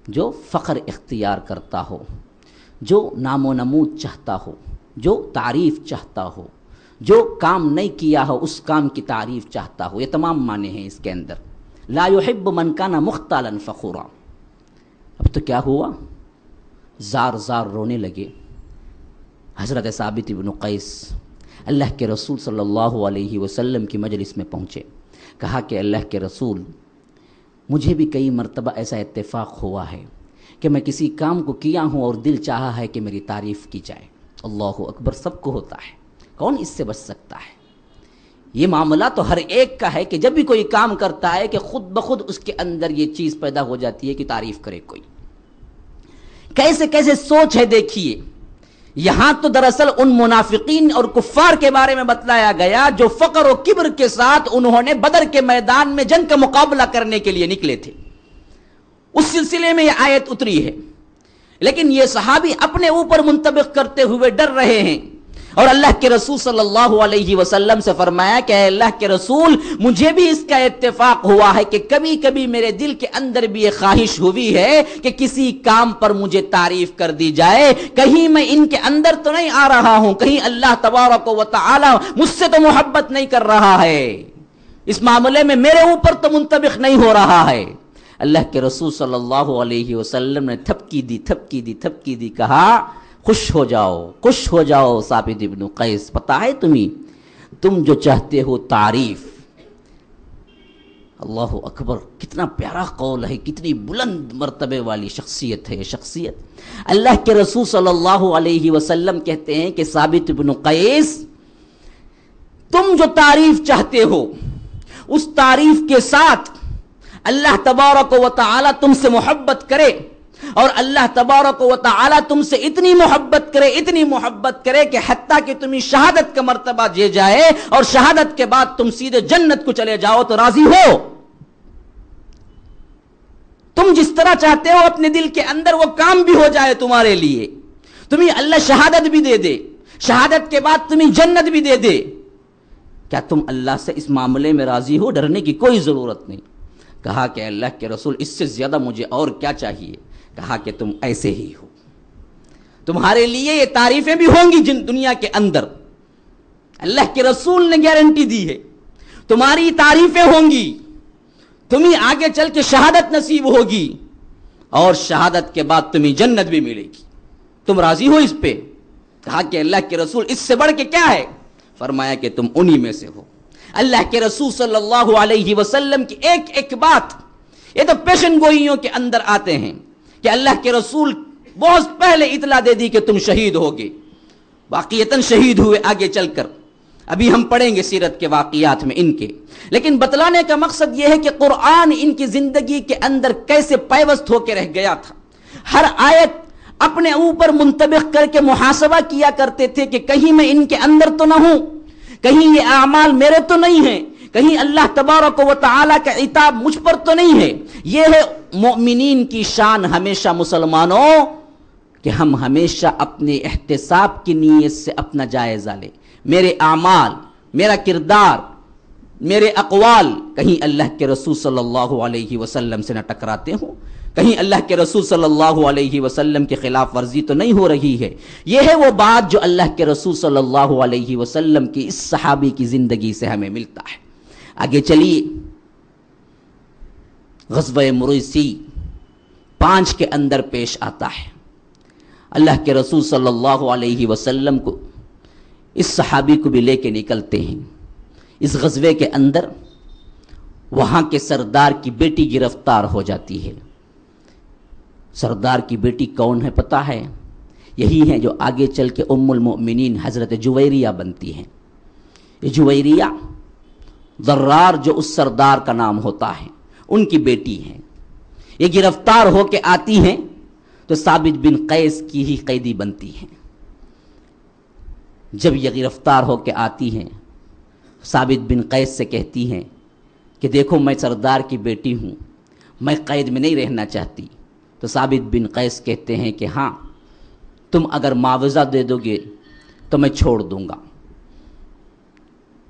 जो फ़ख्र इख्तियार करता हो, जो नामो नमूद चाहता हो, जो तारीफ़ चाहता हो, जो काम नहीं किया हो, उस काम की तारीफ़ चाहता हो। ये तमाम माने हैं इसके अंदर। लायुहिब मनकाना मुख्तालन फ़खूरा। अब तो क्या हुआ? जार जार रोने लगे। हज़रत साबित इबन कैस अल्लाह के रसूल सल्लल्लाहु अलैहि वसल्लम की मजलिस में पहुँचे। कहा कि अल्लाह के रसूल, मुझे भी कई मरतबा ऐसा इत्तेफाक हुआ है कि मैं किसी काम को किया हूँ और दिल चाहा है कि मेरी तारीफ़ की जाए। अल्लाह अकबर सबको होता है। कौन इससे बच सकता है? ये मामला तो हर एक का है कि जब भी कोई काम करता है कि खुद ब खुद उसके अंदर ये चीज़ पैदा हो जाती है कि तारीफ़ करे कोई। कैसे कैसे सोच है देखिए यहाँ तो दरअसल उन मुनाफिकीन और कुफ्फार के बारे में बतलाया गया, जो फकर और किब्र के साथ उन्होंने बदर के मैदान में जंग का मुकाबला करने के लिए निकले थे। उस सिलसिले में यह आयत उतरी है। लेकिन ये सहाबी अपने ऊपर मुंतबिक करते हुए डर रहे हैं। और अल्लाह के रसूल सल्लल्लाहु अलैहि वसल्लम से फरमाया कि अल्लाह के रसूल, मुझे भी इसका इत्तेफाक हुआ है कि कभी कभी मेरे दिल के अंदर भी ये ख्वाहिश हुई है कि किसी काम पर मुझे तारीफ़ कर दी जाए। कहीं मैं इनके अंदर तो नहीं आ रहा हूँ, कहीं अल्लाह तबारक व ताला मुझसे तो मोहब्बत नहीं कर रहा है। इस मामले में मेरे ऊपर तो मुंतबिक नहीं हो रहा है। अल्लाह के रसूल सल्लल्लाहु अलैहि वसल्लम ने थपकी दी थपकी दी थपकी दी, कहा खुश हो जाओ, खुश हो जाओ साबित इब्न कैस। पता है तुम्हें? तुम जो चाहते हो तारीफ़। अल्लाह अकबर, कितना प्यारा कौल है, कितनी बुलंद मर्तबे वाली शख्सियत है शख्सियत। अल्लाह के रसूल सल्लल्लाहु अलैहि वसल्लम कहते हैं कि साबित इब्न कैस, तुम जो तारीफ़ चाहते हो, उस तारीफ़ के साथ अल्लाह तबारक व ताला तुमसे मोहब्बत करे। और अल्लाह तबारक व तुमसे इतनी मोहब्बत करे, इतनी मोहब्बत करे कि हत्ता कि तुम्हें शहादत का मर्तबा दे जाए और शहादत के बाद तुम सीधे जन्नत को चले जाओ तो राज़ी हो। तुम जिस तरह चाहते हो अपने दिल के अंदर वो काम भी हो जाए तुम्हारे लिए। तुम्हें अल्लाह शहादत भी दे दे। शहादत के बाद तुम्हें जन्नत भी दे दे। क्या तुम अल्लाह से इस मामले में राज़ी हो? डरने की कोई ज़रूरत नहीं। कहा कि अल्लाह के रसूल, इससे ज़्यादा मुझे और क्या चाहिए? कहा कि तुम ऐसे ही हो। तुम्हारे लिए ये तारीफें भी होंगी जिन दुनिया के अंदर। अल्लाह के रसूल ने गारंटी दी है। तुम्हारी तारीफें होंगी। तुम्हें आगे चल के शहादत नसीब होगी। और शहादत के बाद तुम्हें जन्नत भी मिलेगी। तुम राज़ी हो इस पे? कहा कि अल्लाह के रसूल इससे बढ़ के क्या है? फरमाया कि तुम उन्हीं में से हो। अल्लाह के रसूल सल्लल्लाहु अलैहि वसल्लम की एक एक बात ये तो पेशन गोइयों के अंदर आते हैं। कि अल्लाह के रसूल बहुत पहले इतला दे दी कि तुम शहीद होगे। वाकियतन शहीद हुए आगे चलकर। अभी हम पढ़ेंगे सीरत के वाकियात में इनके। लेकिन बतलाने का मकसद यह है कि कुरान इनकी ज़िंदगी के अंदर कैसे पैवस्त होकर रह गया था। हर आयत अपने ऊपर मुंतबिक करके मुहासबा किया करते थे कि कहीं मैं इनके अंदर तो ना हूँ, कहीं ये अमाल मेरे तो नहीं है। कहीं अल्लाह तबारक व ताला का इताब मुझ पर तो नहीं है। यह है मोमिन की शान हमेशा मुसलमानों कि हम हमेशा अपने एहतसाब की नीयत से अपना जायजा लें। मेरे अमाल मेरा किरदार, मेरे अकवाल कहीं अल्लाह के रसूल सल्लल्लाहु अलैहि वसल्लम से न टकराते हों। कहीं अल्लाह के रसूल सल्लल्लाहु अलैहि वसल्लम की खिलाफ वर्जी तो नहीं हो रही है। यह है वो बात जो अल्लाह के रसूल सल्लल्लाहु अलैहि वसल्लम की इस सहाबी की ज़िंदगी से हमें मिलता है। आगे चलिए। गजब मुरैसी पाँच के अंदर पेश आता है। अल्लाह के रसूल सल्लल्लाहु अलैहि वसल्लम को इस सहाबी को भी लेके निकलते हैं। इस गजबे के अंदर वहाँ के सरदार की बेटी गिरफ़्तार हो जाती है। सरदार की बेटी कौन है पता है? यही है जो आगे चल के उम्मुल मोमिनीन हज़रत जुवैरिया बनती हैं। जुवैरिया दर्रार जो उस सरदार का नाम होता है, उनकी बेटी हैं। ये गिरफ़्तार होके आती हैं तो साबित बिन कैस की ही कैदी बनती हैं। जब ये गिरफ़्तार होके आती हैं, साबित बिन कैस से कहती हैं कि देखो मैं सरदार की बेटी हूँ, मैं कैद में नहीं रहना चाहती। तो साबित बिन कैस कहते हैं कि हाँ तुम अगर मुआवजा दे दोगे तो मैं छोड़ दूँगा।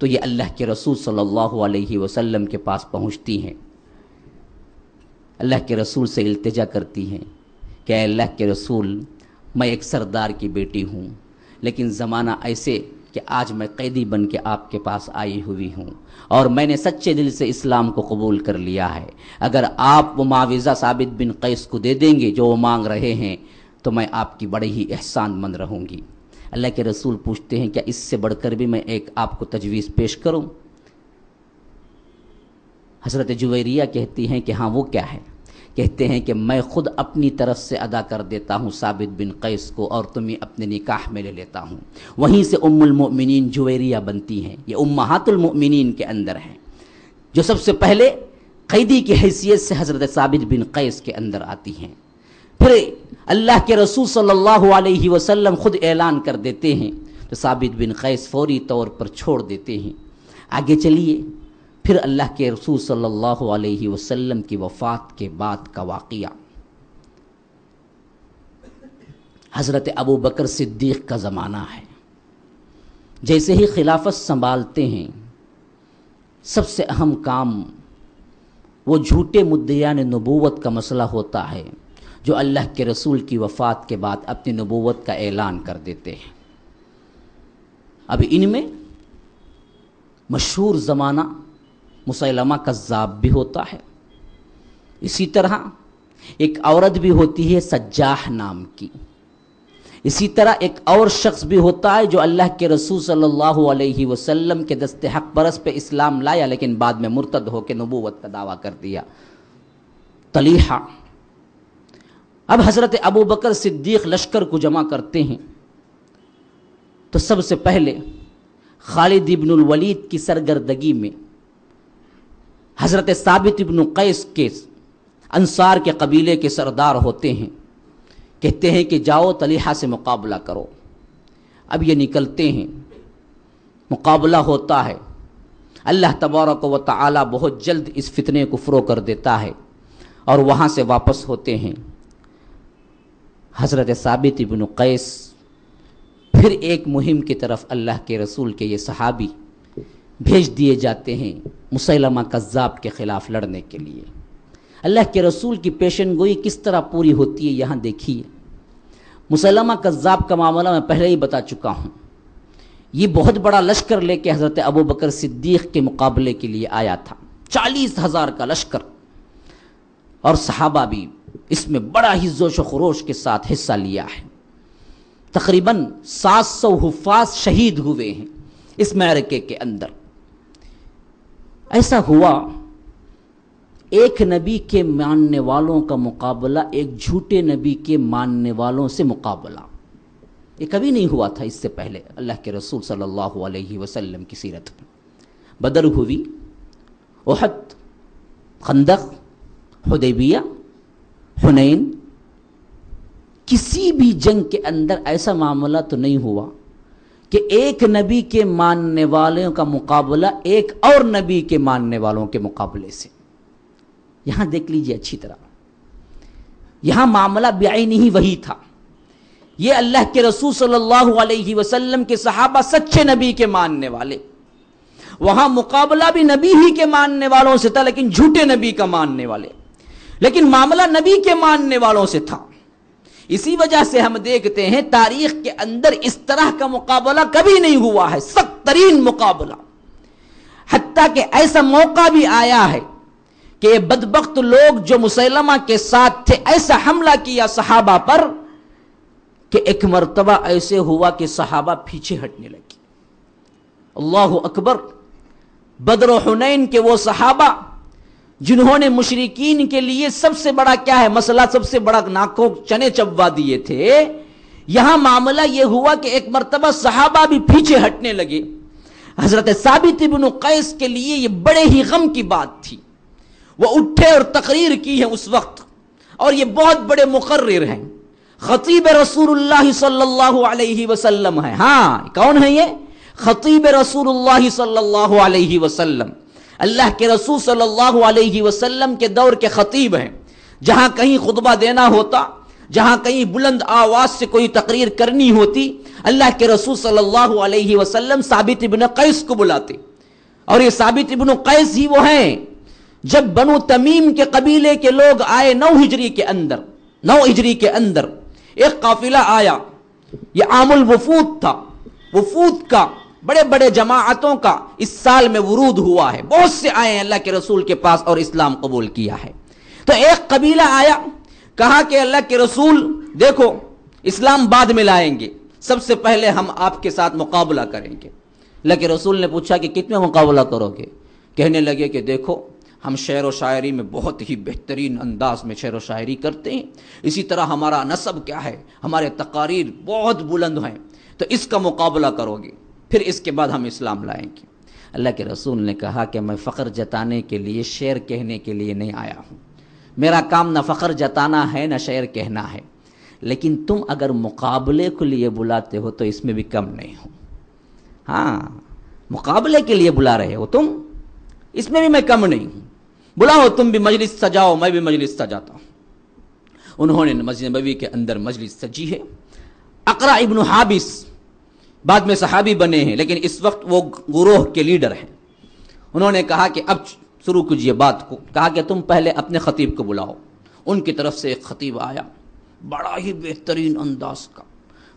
तो ये अल्लाह के रसूल सल्लल्लाहु अलैहि वसल्लम के पास पहुँचती हैं। अल्लाह के रसूल से इल्तिजा करती हैं कि अल्लाह के रसूल, मैं एक सरदार की बेटी हूँ, लेकिन ज़माना ऐसे कि आज मैं कैदी बन के आपके पास आई हुई हूँ और मैंने सच्चे दिल से इस्लाम को कबूल कर लिया है। अगर आप वो मुआवजा साबित बिन कैस को दे देंगे जो वो मांग रहे हैं तो मैं आपकी बड़े ही एहसानमंद रहूँगी। अल्लाह के रसूल पूछते हैं, क्या इससे बढ़कर भी मैं एक आपको तजवीज़ पेश करूँ? हज़रत जुवेरिया कहती हैं कि हाँ वो क्या है? कहते हैं कि मैं खुद अपनी तरफ़ से अदा कर देता हूँ साबित बिन कैस को और तुम्हें अपने निकाह में ले लेता हूँ। वहीं से उम्मुलमिन जुवेरिया बनती हैं। ये उम्मातुलमिन के अंदर हैं। जो सबसे पहले कैदी की हैसियत से हज़रत साबित बिन कैस के अंदर आती हैं। फिर अल्लाह के रसूल सल्लल्लाहु अलैहि वसल्लम खुद ऐलान कर देते हैं। तो साबित बिन कैस फौरी तौर पर छोड़ देते हैं। आगे चलिए, फिर अल्लाह के रसूल सल्लल्लाहु अलैहि वसल्लम की वफ़ात के बाद का वाक़या। हज़रत अबू बकर सिद्दीक़ का ज़माना है। जैसे ही खिलाफत संभालते हैं, सबसे अहम काम वो झूठे मुद्दियान नबूवत का मसला होता है। जो अल्लाह के रसूल की वफ़ात के बाद अपनी नबूवत का ऐलान कर देते हैं। अब इनमें मशहूर ज़माना मुसलमा कज़ाब भी होता है। इसी तरह एक औरत भी होती है सज्जाह नाम की। इसी तरह एक और शख्स भी होता है जो अल्लाह के रसूल सल्लल्लाहु अलैहि वसल्लम के दस्ते हक बरस पे इस्लाम लाया, लेकिन बाद में मुर्तद होकर नबूवत का दावा कर दिया। तलीहा अब हज़रत अबू बकर सिद्दीक लश्कर को जमा करते हैं। तो सबसे पहले खालिद इब्नुल वलीद की सरगर्दगी में हज़रत साबित इब्न कैस के अंसार के कबीले के सरदार होते हैं। कहते हैं कि जाओ तलीहा से मुकाबला करो। अब ये निकलते हैं। मुकाबला होता है। अल्लाह तबारक व ताली बहुत जल्द इस फितने को फ़्रो कर देता है और वहाँ से वापस होते हैं। हज़रत साबित इब्न कैस, फिर एक मुहिम की तरफ़ अल्लाह के रसूल के ये सहाबी भेज दिए जाते हैं मुसलमा कज़ाब के ख़िलाफ़ लड़ने के लिए। अल्लाह के रसूल की पेशन गोई किस तरह पूरी होती है यहाँ देखिए। मुसलमा कज़ाब का मामला मैं पहले ही बता चुका हूँ। ये बहुत बड़ा लश्कर लेके हज़रत अबू बकर सिद्दीक़ के मुकाबले के लिए आया था। चालीस हज़ार का लश्कर। और सहाबा भी इसमें बड़ा ही जोश खरोश के साथ हिस्सा लिया है। तकरीबन सात सौ हुफाज शहीद हुए हैं इस मैरके के अंदर। ऐसा हुआ, एक नबी के मानने वालों का मुकाबला एक झूठे नबी के मानने वालों से मुकाबला। ये कभी नहीं हुआ था इससे पहले, अल्लाह के रसूल सल्लल्लाहु अलैहि वसल्लम की सीरत में बदर हुई ओहद खंदक, हुदैबिया हुनैन, किसी भी जंग के अंदर ऐसा मामला तो नहीं हुआ कि एक नबी के मानने वालों का मुकाबला एक और नबी के मानने वालों के मुकाबले से। यहाँ देख लीजिए अच्छी तरह। यहाँ मामला ब्याई नहीं वही था। यह अल्लाह के रसूल सल्लल्लाहु अलैहि वसल्लम के सहाबा सच्चे नबी के मानने वाले। वहाँ मुकाबला भी नबी ही के मानने वालों से था, लेकिन झूठे नबी का मानने वाले। लेकिन मामला नबी के मानने वालों से था। इसी वजह से हम देखते हैं तारीख के अंदर इस तरह का मुकाबला कभी नहीं हुआ है। सख्त तरीन मुकाबला। हती कि ऐसा मौका भी आया है कि बदबख्त लोग जो मुसलमा के साथ थे, ऐसा हमला किया सहाबा पर कि एक मरतबा ऐसे हुआ कि सहाबा पीछे हटने लगी। अल्लाह अकबर। बदर हुनैन के वो सहाबा जिन्होंने मुशरकिन के लिए सबसे बड़ा क्या है मसला, सबसे बड़ा नाकों, चने चबवा दिए थे, यहाँ मामला यह हुआ कि एक मरतबा सहाबा भी पीछे हटने लगे। हज़रत साबित इब्न कैस के लिए यह बड़े ही गम की बात थी। वह उठे और तकरीर की है उस वक्त, और ये बहुत बड़े मुकर्र हैं। खतीब अलैहि वसल्लम है। हाँ कौन है ये? खतीब अलैहि वसल्लम। अल्लाह के रसूल सल्लल्लाहु अलैहि वसल्लम के दौर के खतीब हैं। जहाँ कहीं खुतबा देना होता, जहाँ कहीं बुलंद आवाज़ से कोई तकरीर करनी होती, अल्लाह के रसूल सल्लल्लाहु अलैहि वसल्लम साबित इब्न कैस को बुलाते। और ये साबित इब्न कैस ही वो हैं। जब बनु तमीम के कबीले के लोग आए नौ हिजरी के अंदर, नौ हिजरी के अंदर, एक काफिला आया। ये आमुल वफूद था, वफूद का बड़े बड़े जमातों का इस साल में वरूद हुआ है। बहुत से आए अल्लाह के रसूल के पास और इस्लाम कबूल किया है। तो एक कबीला आया, कहा कि अल्लाह के रसूल, देखो, इस्लाम बाद में लाएँगे। सबसे पहले हम आपके साथ मुकाबला करेंगे। लेकिन रसूल ने पूछा कि कितने मुकाबला करोगे? कहने लगे कि देखो, हम शेर व शायरी में बहुत ही बेहतरीन अंदाज में शेर व शायरी करते हैं। इसी तरह हमारा नसब क्या है? हमारे तकारीर बहुत बुलंद हैं। तो इसका मुकाबला करोगे। फिर इसके बाद हम इस्लाम लाएँगे। अल्लाह के रसूल ने कहा कि मैं फ़ख्र जताने के लिए, शेर कहने के लिए नहीं आया हूँ। मेरा काम न फ़ख्र जताना है, न शेर कहना है। लेकिन तुम अगर मुकाबले के लिए बुलाते हो तो इसमें भी कम नहीं हो। हाँ मुकाबले के लिए बुला रहे हो तुम। इसमें भी मैं कम नहीं हूँ। बुलाओ, तुम भी मजलिस सजाओ, मैं भी मजलिस सजाता हूँ। उन्होंने मस्जिद नबी के अंदर मजलिस सजी है। अकरा इब्न हाबिस बाद में सहाबी बने हैं, लेकिन इस वक्त वो गुरोह के लीडर हैं। उन्होंने कहा कि अब शुरू कीजिए बात को। कहा कि तुम पहले अपने खतीब को बुलाओ। उनकी तरफ़ से एक खतीब आया। बड़ा ही बेहतरीन अंदाज का,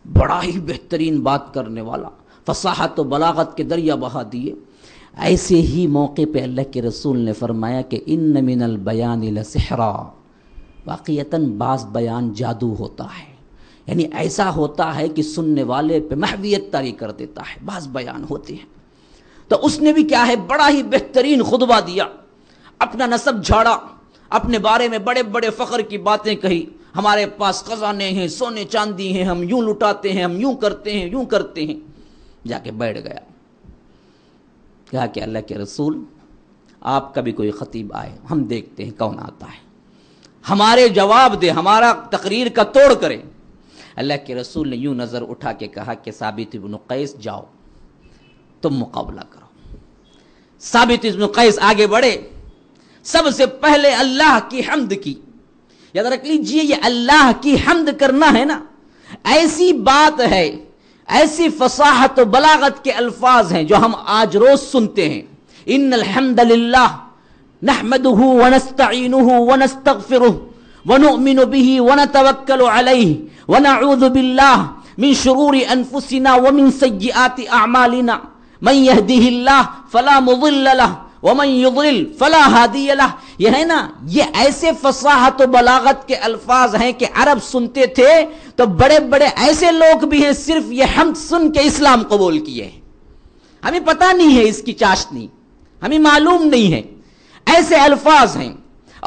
बड़ा ही बेहतरीन बात करने वाला। फसाहत बलागत के दरिया बहा दिए। ऐसे ही मौके पे अल्लाह के रसूल ने फरमाया कि इन मिनल बयान लहरा वाक़ता बास बयान जादू होता है। यानी ऐसा होता है कि सुनने वाले पे महवियत तारी कर देता है, बास बयान होते हैं। तो उसने भी क्या है, बड़ा ही बेहतरीन खुतबा दिया। अपना नसब झाड़ा, अपने बारे में बड़े बड़े फ़ख्र की बातें कही। हमारे पास खजाने हैं, सोने चांदी हैं, हम यूँ लुटाते हैं, हम यूँ करते हैं, यूँ करते हैं। जाके बैठ गया। कहा कि अल्लाह के रसूल आपका भी कोई ख़तीब आए, हम देखते हैं कौन आता है। हमारे जवाब दे, हमारा तकरीर का तोड़ करें। अल्लाह के रसूल ने यूँ नज़र उठा के कहा कि साबित इब्न कैस जाओ, तुम मुकाबला करो। साबित इब्न कैस आगे बढ़े। सबसे पहले अल्लाह की हमद की। याद रख लीजिए, ये अल्लाह की हमद करना है ना। ऐसी बात है, ऐसी फसाहत बलागत के अल्फाज हैं जो हम आज रोज सुनते हैं। इन अलहमदल्ला नहमदहू वनस्तईनुहु वनस्तगफिरुह वनुमिनु बिही वनतवक्कलु अलैहि वनऊज़ु बिल्लाह मिन शुरूरि अनफुसिना व मिन सय्यिआति अअमालिना मन यहदिहिल्लाह फला मुदिल्ल लह वमन युदिल फला हादी यह है ना, ये ऐसे फसाहत बलागत के अल्फाज हैं कि अरब सुनते थे तो बड़े बड़े ऐसे लोग भी हैं, सिर्फ़ ये हम सुन के इस्लाम कबूल किए। हमें पता नहीं है इसकी चाशनी, हमें मालूम नहीं है। ऐसे अल्फाज हैं।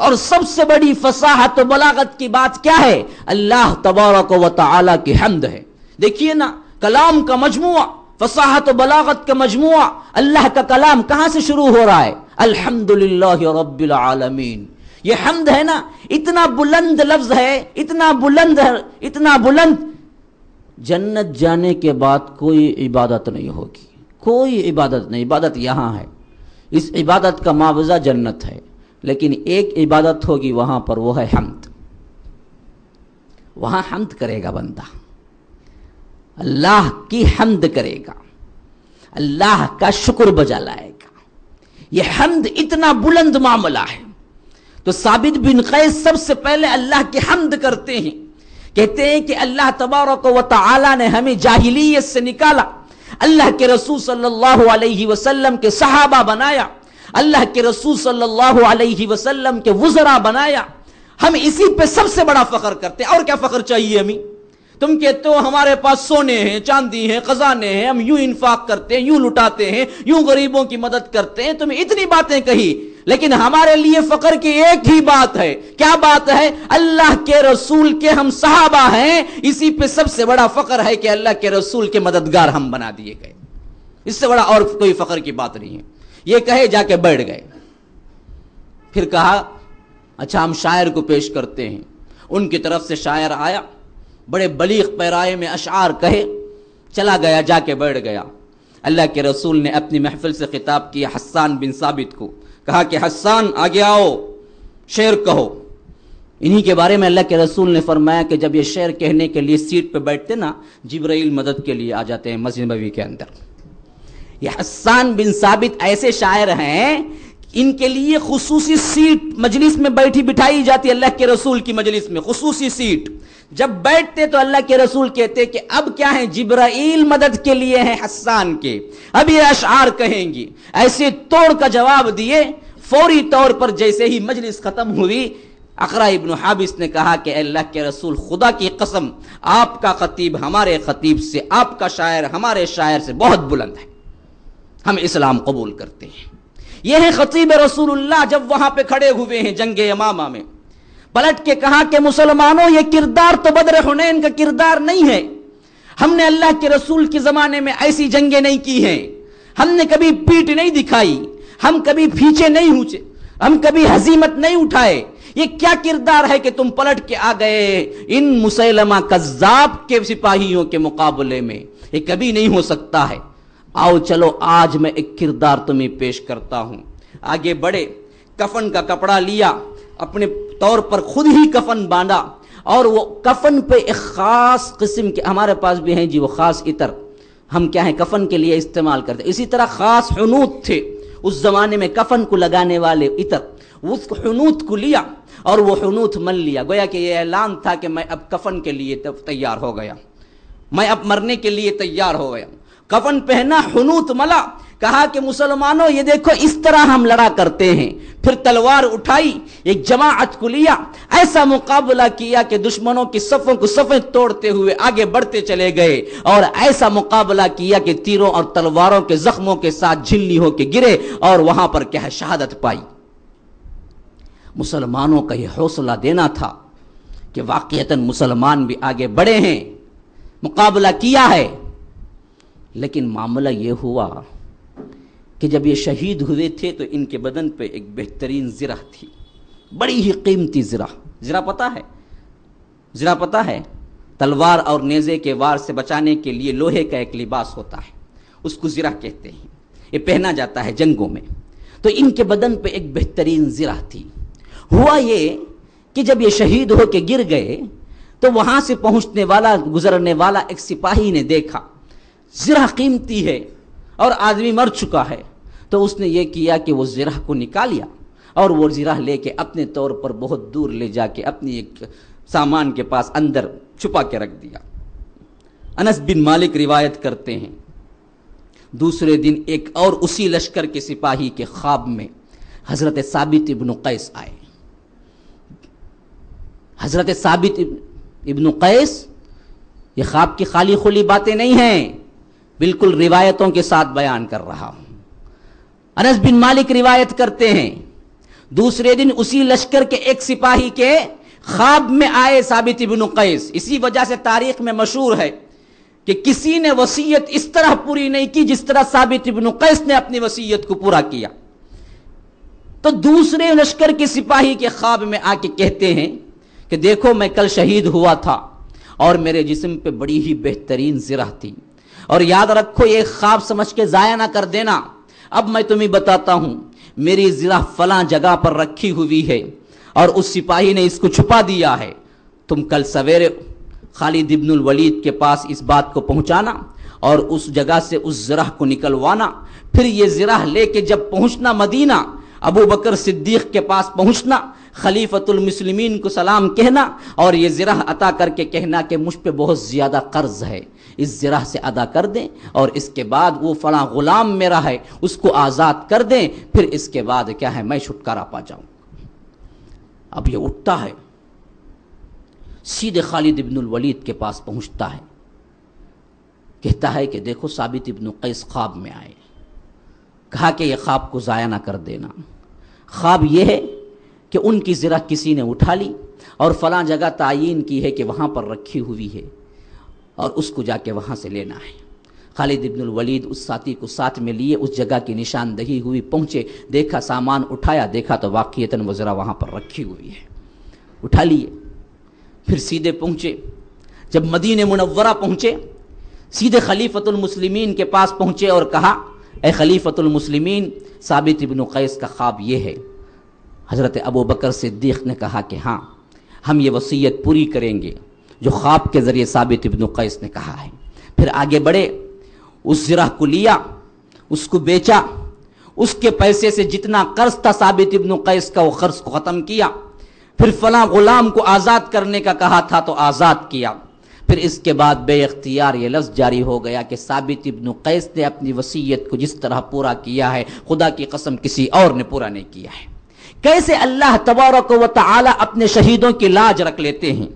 और सबसे बड़ी फसाहत बलागत की बात क्या है? अल्लाह तबारक व ताला की हमद है। देखिए ना, कलाम का मजमुआ, फसाहत बलागत का मजमुआ, अल्लाह का कलाम कहाँ से शुरू हो रहा है? अल्हम्दुलिल्लाह रब्बिल आलमीन। ये हमद है ना, इतना बुलंद लफ्ज है, इतना बुलंद है, इतना बुलंद। जन्नत जाने के बाद कोई इबादत नहीं होगी। कोई इबादत नहीं, इबादत यहाँ है। इस इबादत का मुआवजा जन्नत है। लेकिन एक इबादत होगी, वहाँ पर वो है हमद। वहाँ हमद करेगा बंदा। अल्लाह की हमद करेगा। अल्लाह का शुक्र बजा लाएगा। यह हमद इतना बुलंद मामला है। तो साबित बिन कैस सबसे पहले अल्लाह की हमद करते हैं। कहते हैं कि अल्लाह तबारक व ताला ने हमें जाहिलियत से निकाला। अल्लाह के रसूल सल्लल्लाहु अलैहि वसल्लम के सहाबा बनाया। अल्लाह के रसूल सल्लल्लाहु अलैहि वसल्लम के वजरा बनाया। हम इसी पे सबसे बड़ा फख्र करते हैं। और क्या फख्र चाहिए हमें तुम कहते हो, हमारे पास सोने हैं, चांदी हैं, खजाने हैं, हम यूँ इन्फाक करते हैं, यूँ लुटाते हैं, यूँ गरीबों की मदद करते हैं। तुम्हें इतनी बातें कही, लेकिन हमारे लिए फकर की एक ही बात है। क्या बात है? अल्लाह के रसूल के हम सहाबा हैं। इसी पे सबसे बड़ा फकर है कि अल्लाह के रसूल के मददगार हम बना दिए गए। इससे बड़ा और कोई फकर की बात नहीं है। ये कहे, जाके बैठ गए। फिर कहा अच्छा हम शायर को पेश करते हैं। उनकी तरफ़ से शायर आया, बड़े बलीग पैराए में अशार कहे, चला गया, जाके बैठ गया। अल्लाह के रसूल ने अपनी महफिल से खिताब किया हस्सान बिन साबित को। कहा कि, हस्सान, आगे आओ, शेर कहो। इन्हीं के बारे में अल्लाह के रसूल ने फरमाया कि जब ये शेर कहने के लिए सीट पे बैठते ना, जिब्राइल मदद के लिए आ जाते हैं मस्जिद नबी के अंदर। ये हस्सान बिन साबित ऐसे शायर हैं, इनके लिए खसूसी सीट मजलिस में बैठी बिठाई जाती अल्लाह के रसूल की मजलिस में, खसूसी सीट। जब बैठते तो अल्लाह के रसूल कहते कि अब क्या है, जिब्राइल मदद के लिए हैं हस्सान के। अब ये अशार कहेंगी। ऐसे तोड़ का जवाब दिए, फौरी तौर पर जैसे ही मजलिस खत्म हुई, अकरा इब्न हाबिस ने कहा कि अल्लाह के रसूल, खुदा की कसम, आपका खतीब हमारे खतीब से, आपका शायर हमारे शायर से बहुत बुलंद है। हम इस्लाम कबूल करते हैं। यह है खतीब रसूलुल्लाह जब वहाँ पे खड़े हुए हैं जंगे यमामा में। पलट के कहा कि मुसलमानों, ये किरदार तो बदर हुनैन का किरदार नहीं है। हमने अल्लाह के रसूल के जमाने में ऐसी जंगे नहीं की हैं। हमने कभी पीठ नहीं दिखाई, हम कभी पीछे नहीं हुए हम कभी हजीमत नहीं उठाए। ये क्या किरदार है कि तुम पलट के आ गए इन मुसलमा कज्जाब के सिपाहियों के मुकाबले में? ये कभी नहीं हो सकता है। आओ चलो, आज मैं एक किरदार तुम्हें पेश करता हूँ। आगे बढ़े, कफन का कपड़ा लिया, अपने तौर पर खुद ही कफन बांधा, और वो कफन पे एक ख़ास किस्म के, हमारे पास भी हैं जी, वो ख़ास इतर। हम क्या है, कफन के लिए इस्तेमाल करते। इसी तरह ख़ास हनूत थे, उस ज़माने में कफन को लगाने वाले इतर। उस हनूत को लिया, और वो हनूत मन लिया। गोया कि यह ऐलान था कि मैं अब कफन के लिए तैयार हो गया। मैं अब मरने के लिए तैयार हो गया। कफन पहना, हनूत मला, कहा कि मुसलमानों, ये देखो, इस तरह हम लड़ा करते हैं। फिर तलवार उठाई, एक जमाअत को लिया, ऐसा मुकाबला किया कि दुश्मनों की सफों को सफें तोड़ते हुए आगे बढ़ते चले गए, और ऐसा मुकाबला किया कि तीरों और तलवारों के जख्मों के साथ झिल्ली होके गिरे, और वहाँ पर क्या शहादत पाई। मुसलमानों का यह हौसला देना था कि वाकता मुसलमान भी आगे बढ़े हैं। मुकाबला किया है लेकिन मामला ये हुआ कि जब ये शहीद हुए थे तो इनके बदन पे एक बेहतरीन ज़रा थी। बड़ी ही कीमती ज़रा ज़रा पता है? ज़रा पता है? तलवार और नेज़े के वार से बचाने के लिए लोहे का एक लिबास होता है। उसको ज़रा कहते हैं। ये पहना जाता है जंगों में। तो इनके बदन पे एक बेहतरीन ज़रा थी। हुआ ये कि जब ये शहीद होके गिर गए तो वहाँ से पहुँचने वाला, गुजरने वाला एक सिपाही ने देखा। ज़रा कीमती है और आदमी मर चुका है। तो उसने ये किया कि वो ज़रा को निकालिया और वो ज़रा लेके अपने तौर पर बहुत दूर ले जाके अपनी एक सामान के पास अंदर छुपा के रख दिया। अनस बिन मालिक रिवायत करते हैं। दूसरे दिन एक और उसी लश्कर के सिपाही के ख्वाब में हज़रत साबित इब्न कैस आए। हज़रत साबित इब्न कैस, ये ख्वाब की खाली खुली बातें नहीं हैं। बिल्कुल रिवायतों के साथ बयान कर रहा हूँ। अनस बिन मालिक रिवायत करते हैं, दूसरे दिन उसी लश्कर के एक सिपाही के ख्वाब में आए साबित इब्न कैस। इसी वजह से तारीख में मशहूर है कि किसी ने वसीयत इस तरह पूरी नहीं की जिस तरह साबित इब्न कैस ने अपनी वसीयत को पूरा किया। तो दूसरे लश्कर के सिपाही के ख्वाब में आके कहते हैं कि देखो मैं कल शहीद हुआ था और मेरे जिस्म पे बड़ी ही बेहतरीन जिरा थी। और याद रखो, ये ख्वाब समझ के ज़ाया ना कर देना। अब मैं तुम्हें बताता हूँ, मेरी ज़िला फला जगह पर रखी हुई है और उस सिपाही ने इसको छुपा दिया है। तुम कल सवेरे खालिद इब्नुल वलीद के पास इस बात को पहुंचाना और उस जगह से उस ज़रा को निकलवाना। फिर ये ज़रा लेके जब पहुँचना मदीना, अबू बकर सिद्दीक के पास पहुँचना खलीफतुलमसलिमिन को सलाम कहना और ये ज़रा अता करके कहना कि मुझ पर बहुत ज़्यादा कर्ज है। इस ज़रा से अदा कर दें और इसके बाद वो फला ग़ुलाम मेरा है, उसको आज़ाद कर दें, फिर इसके बाद क्या है, मैं छुटकारा पा जाऊँ। अब ये उठता है, सीधे खालिद वलीद के पास पहुँचता है। कहता है कि देखो, साबित इब्न कैस ख्वाब में आए। कहा कि यह ख्वाब को ज़ाया ना कर देना। ख्वाब यह है कि उनकी ज़रा किसी ने उठा ली और फला जगह तयन की है कि वहाँ पर रखी हुई है। और उसको जाके वहाँ से लेना है। खालिद इब्नुल वलीद उस साथी को साथ में लिए, उस जगह की निशानदही हुई, पहुँचे, देखा, सामान उठाया, देखा तो वाक़ता वो ज़रा वहाँ पर रखी हुई है। उठा लिए, फिर सीधे पहुँचे। जब मदीन मुनवरा पहुँचे, सीधे खलीफतुलमसलिमिन के पास पहुँचे और कहा, ए खलीफतुलमसलिमिन साबित इब्न कैस का ख्वाब ये है। हज़रत अबू बकर सिद्दीक़ ने कहा कि हाँ हम ये वसीयत पूरी करेंगे। जो ख्वाब के ज़रिए साबित इब्न कैस ने कहा है। फिर आगे बढ़े, उस ज़रा को लिया, उसको बेचा, उसके पैसे से जितना कर्ज था साबित इब्न कैस का, वो कर्ज को ख़त्म किया। फिर फला गुलाम को आज़ाद करने का कहा था तो आज़ाद किया। फिर इसके बाद बे अख्तियार ये लफ्ज़ जारी हो गया कि साबित इब्न कैस ने अपनी वसीयत को जिस तरह पूरा किया है, खुदा की कसम किसी और ने पूरा नहीं किया है। कैसे अल्लाह तबारक व ताला अपने शहीदों की लाज रख लेते हैं?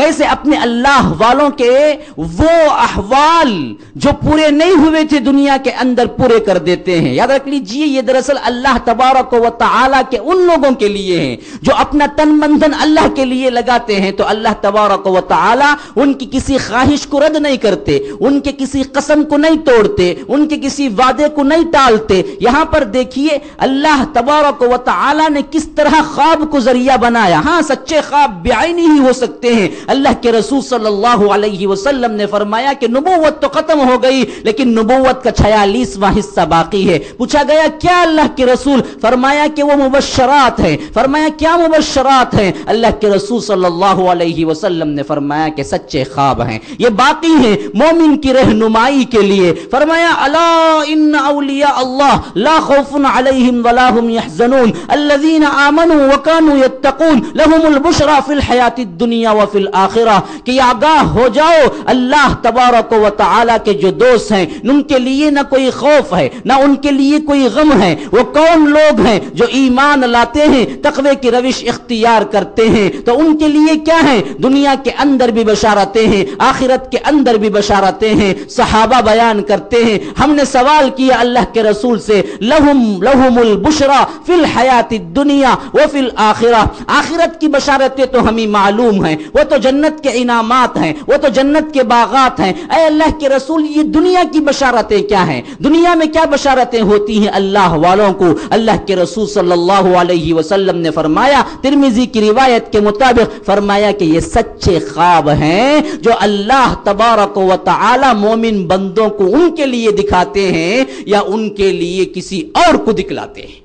कैसे अपने अल्लाह वालों के वो अहवाल जो पूरे नहीं हुए थे दुनिया के अंदर पूरे कर देते हैं। याद रख लीजिए, ये दरअसल अल्लाह तबारक व ताला के उन लोगों के लिए हैं जो अपना तन बंधन अल्लाह के लिए लगाते हैं। तो अल्लाह तबारक व ताला उनकी किसी ख्वाहिश को रद्द नहीं करते, उनके किसी कसम को नहीं तोड़ते, उनके किसी वादे को नहीं टालते। यहाँ पर देखिए, अल्लाह तबारक व ताला ने किस तरह ख्वाब को ज़रिया बनाया। हाँ, सच्चे ख्वाब ब्याई नहीं हो सकते हैं। अल्लाह के रसूल सल्लल्लाहु अलैहि वसल्लम ने फरमाया कि नबूवत तो खत्म हो गई, लेकिन नबूवत का छयालीसवां हिस्सा बाकी है। पूछा गया, क्या अल्लाह के रसूल? फरमाया कि वो मुबशरात है। फरमाया, क्या मुबशरात है? अल्लाह के रसूल सल्लल्लाहु अलैहि वसल्लम ने फरमाया कि सच्चे ख्वाब हैं। ये बाकी हैं मोमिन की रहनुमाई के लिए। फरमाया, अला इन औलिया अल्लाह, ला खौफुन अलैहिम वला हुम यहजनून। अल्लज़ीना आमनू व कानू यत्तकून, लहुमुल बुशरा फिल हयातिद दुनिया व फिल आखिरा कि आगाह हो जाओ, अल्लाह तबारक व ताला के जो दोस्त हैं, उनके लिए ना कोई खौफ है, ना उनके लिए कोई गम है। वो कौन लोग हैं जो ईमान लाते हैं, तकवे की रविश इख्तियार करते हैं? तो उनके लिए क्या है? दुनिया के अंदर भी बशारते हैं, आखिरत के अंदर भी बशारते हैं, सहाबा बयान करते हैं। हमने सवाल किया अल्लाह के रसूल से, लहुम, लहुमुल बुशरा फिल हयाती दुनिया वो फिल आखिरा। आखिरत की बशारतें तो हमें मालूम है, वो तो जन्नत के इनामात हैं, वो तो जन्नत के बागात हैं। अय अल्लाह के रसूल, ये दुनिया की बशारतें क्या हैं? दुनिया में क्या बशारतें होती हैं अल्लाह वालों को? अल्लाह के रसूल सल्लल्लाहु अलैहि वसल्लम ने फरमाया, तिरमिजी की रिवायत के मुताबिक फरमाया कि ये सच्चे ख्वाब हैं, जो अल्लाह तबारक व ताला मोमिन बंदों को उनके लिए दिखाते हैं या उनके लिए किसी और को दिखलाते हैं।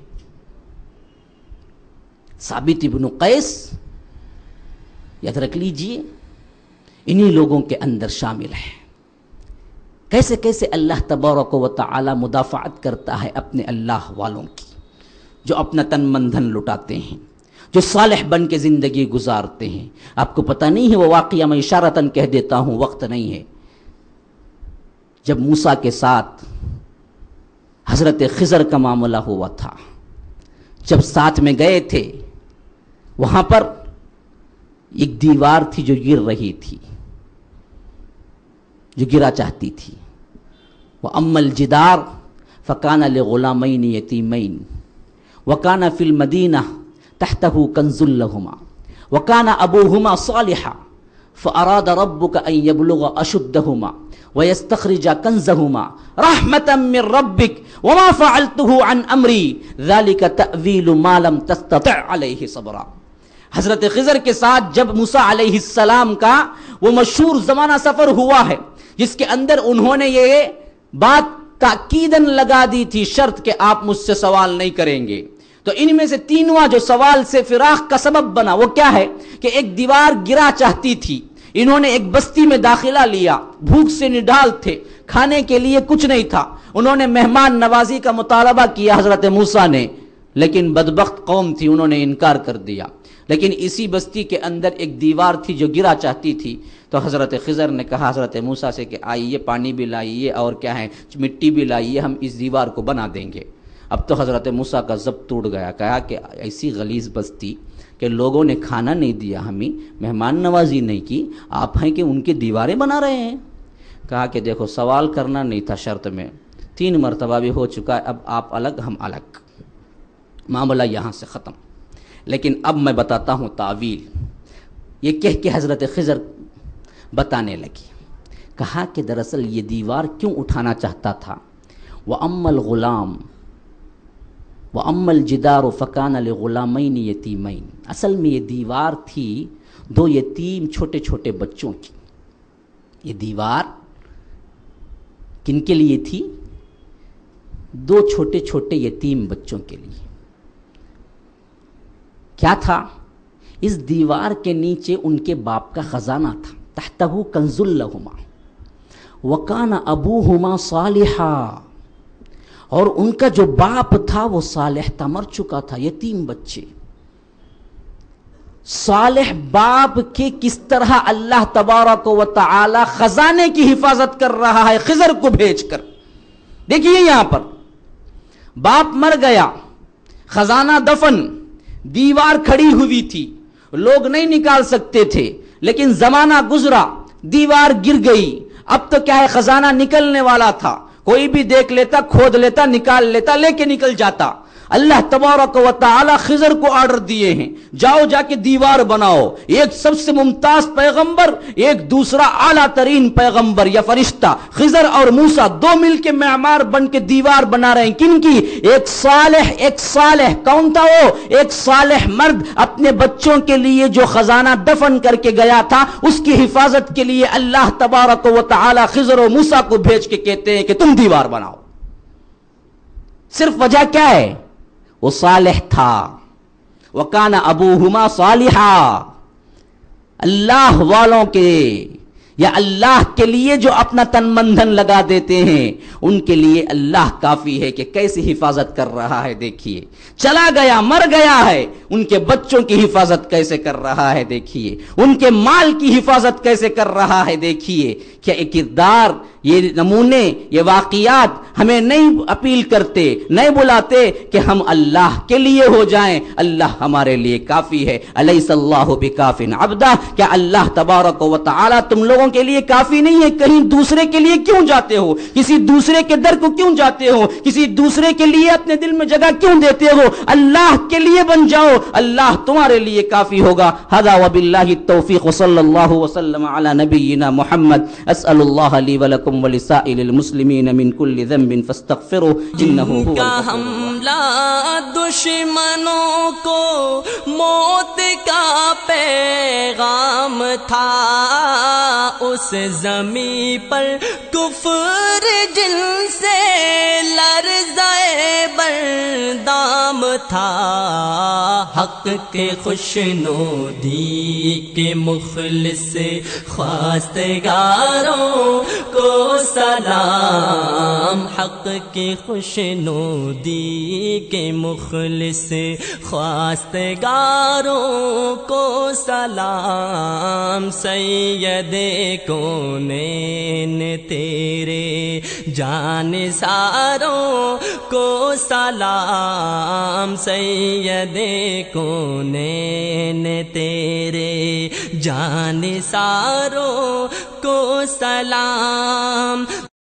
साबित इब्न कैस याद रख लीजिए, इन्हीं लोगों के अंदर शामिल है। कैसे कैसे अल्लाह तबारक व ताला मुदाफ़ात करता है अपने अल्लाह वालों की, जो अपना तन मन लुटाते हैं, जो सालह बन के ज़िंदगी गुजारते हैं। आपको पता नहीं है, वो वाक़िया मैं इशारतन कह देता हूँ, वक्त नहीं है। जब मूसा के साथ हज़रत खिज़र का मामला हुआ था, जब साथ में गए थे, वहाँ पर एक दीवार थी जो गिर रही थी, जो गिरा चाहती थी। वह अम्मल जिदार, फ़कान गुलामैन यतीमैन। वकाना फिल मदीना तहतहु कंजुल्लहुमा वकाना अबूहुमा सालिहा, फ़अराद रब्बुक अन यबलुग अशुद्धहुमा। वयस्तखरिजा कंजहुमा रहमतम मिन रब्बिक, वमा फ़अलतुहु अन अमरी। ज़ालिका तअवीलु मा लम तस्तति' अलैहि सब्रा। हज़रत खिजर के साथ जब मूसा अलैहिस्सलाम का वो मशहूर जमाना सफ़र हुआ है, जिसके अंदर उन्होंने ये बात ताकीदन लगा दी थी, शर्त कि आप मुझसे सवाल नहीं करेंगे। तो इनमें से तीनवा जो सवाल से फिराक का सबब बना, वो क्या है कि एक दीवार गिरा चाहती थी। इन्होंने एक बस्ती में दाखिला लिया, भूख से निडाल थे, खाने के लिए कुछ नहीं था। उन्होंने मेहमान नवाजी का मुतालबा किया हज़रत मूसा ने, लेकिन बदबक कौम थी, उन्होंने इनकार कर दिया। लेकिन इसी बस्ती के अंदर एक दीवार थी जो गिरा चाहती थी। तो हज़रत खज़र ने कहा, हज़रत मूसा से कि आइए पानी भी लाइए और क्या है, मिट्टी भी लाइए, हम इस दीवार को बना देंगे। अब तो हज़रत मूसा का जब टूट गया, कहा कि ऐसी गलीज बस्ती कि लोगों ने खाना नहीं दिया हमें, मेहमान नवाजी नहीं की, आप हैं कि उनकी दीवारें बना रहे हैं? कहा कि देखो, सवाल करना नहीं था शर्त में। तीन मरतबा भी हो चुका है, अब आप अलग, हम अलग। मामला यहाँ से ख़त्म। लेकिन अब मैं बताता हूँ तावील। ये कह के हज़रत खज़र बताने लगी, कहा कि दरअसल ये दीवार क्यों उठाना चाहता था? वह अम्मल ग़ुलाम, व अम्मल जिदार फ़कान ग़ुलामैन यतीमैन। असल में ये दीवार थी दो यतीम छोटे छोटे बच्चों की। ये दीवार किन के लिए थी? दो छोटे छोटे यतीम बच्चों के लिए। क्या था? इस दीवार के नीचे उनके बाप का ख़जाना था। तहतहु कंजुल्लहुमा वकान अबू हुमा सालिहा। और उनका जो बाप था, वो सालेह था, मर चुका था, यतीम बच्चे। सालेह बाप के किस तरह अल्लाह तबारक व ताला खजाने की हिफाजत कर रहा है, खिजर को भेजकर। देखिए यहाँ पर। बाप मर गया, खजाना दफन। दीवार खड़ी हुई थी। लोग नहीं निकाल सकते थे, लेकिन जमाना गुजरा, दीवार गिर गई। अब तो क्या है, खजाना निकलने वाला था। कोई भी देख लेता, खोद लेता, निकाल लेता, लेके निकल जाता। अल्लाह तबारक व खिजर को ऑर्डर दिए हैं। जाओ जाके दीवार बनाओ। एक सबसे मुमताज़ पैगंबर, एक दूसरा आला तरीन पैगंबर या फरिश्ता। खिजर और मूसा दो मिलके मैमार बन के दीवार बना रहे हैं। किन की एक सालेह एक सालेह कौन था वो एक सालेह मर्द अपने बच्चों के लिए जो खजाना दफन करके गया था, उसकी हिफाजत के लिए अल्लाह तबारक व खिजर और मूसा को भेज के कहते हैं कि तुम दीवार बनाओ। सिर्फ़ वजह क्या है? वो सालह था। वकाना अबू हुमा सालिहा। अल्लाह वालों के या अल्लाह के लिए जो अपना तन बंधन लगा देते हैं, उनके लिए अल्लाह काफ़ी है कि कैसी हिफाजत कर रहा है, देखिए। चला गया, मर गया है, उनके बच्चों की हिफाजत कैसे कर रहा है, देखिए। उनके माल की हिफाजत कैसे कर रहा है, देखिए। क्या एक किरदार, ये नमूने, ये वाकियात हमें नहीं अपील करते, नहीं बुलाते कि हम अल्लाह के लिए हो जाएँ। अल्लाह हमारे लिए काफ़ी है। अलैहिस्सल्लाहु बिकाफिन। अब्दा, क्या अल्लाह तबारक व तआला तुम लोगों के लिए काफ़ी नहीं है कहीं दूसरे के लिए क्यों जाते हो? किसी दूसरे के दर को क्यों जाते हो? किसी दूसरे के लिए अपने दिल में जगह क्यों देते हो? अल्लाह के लिए बन जाओ। अल्लाह तुम्हारे लिए काफ़ी होगा। हदा सल्लल्लाहु वसल्लम अला नबीना मोहम्मद। असअलुल्लाह ली व लकुम व लिसाइलिल मुस्लिमीन मिन कुल्लि ज़ंबिन फस्तगफिरु इन्नहु हुवल हमला दुश्मनों को मौत का पैगाम था। उस जमी पर कुफर जिनसे लर्जाए बरदाम था। हक के खुशनोदी के मुखल से ख्वास्तगारों को सलाम। हक के खुशनोदी के मुखलिस ख्वास्तगारों को सलाम। सैयद कौन तेरे। जान सारों को सलाम सैयद कौन तेरे। जान सारों को सलाम।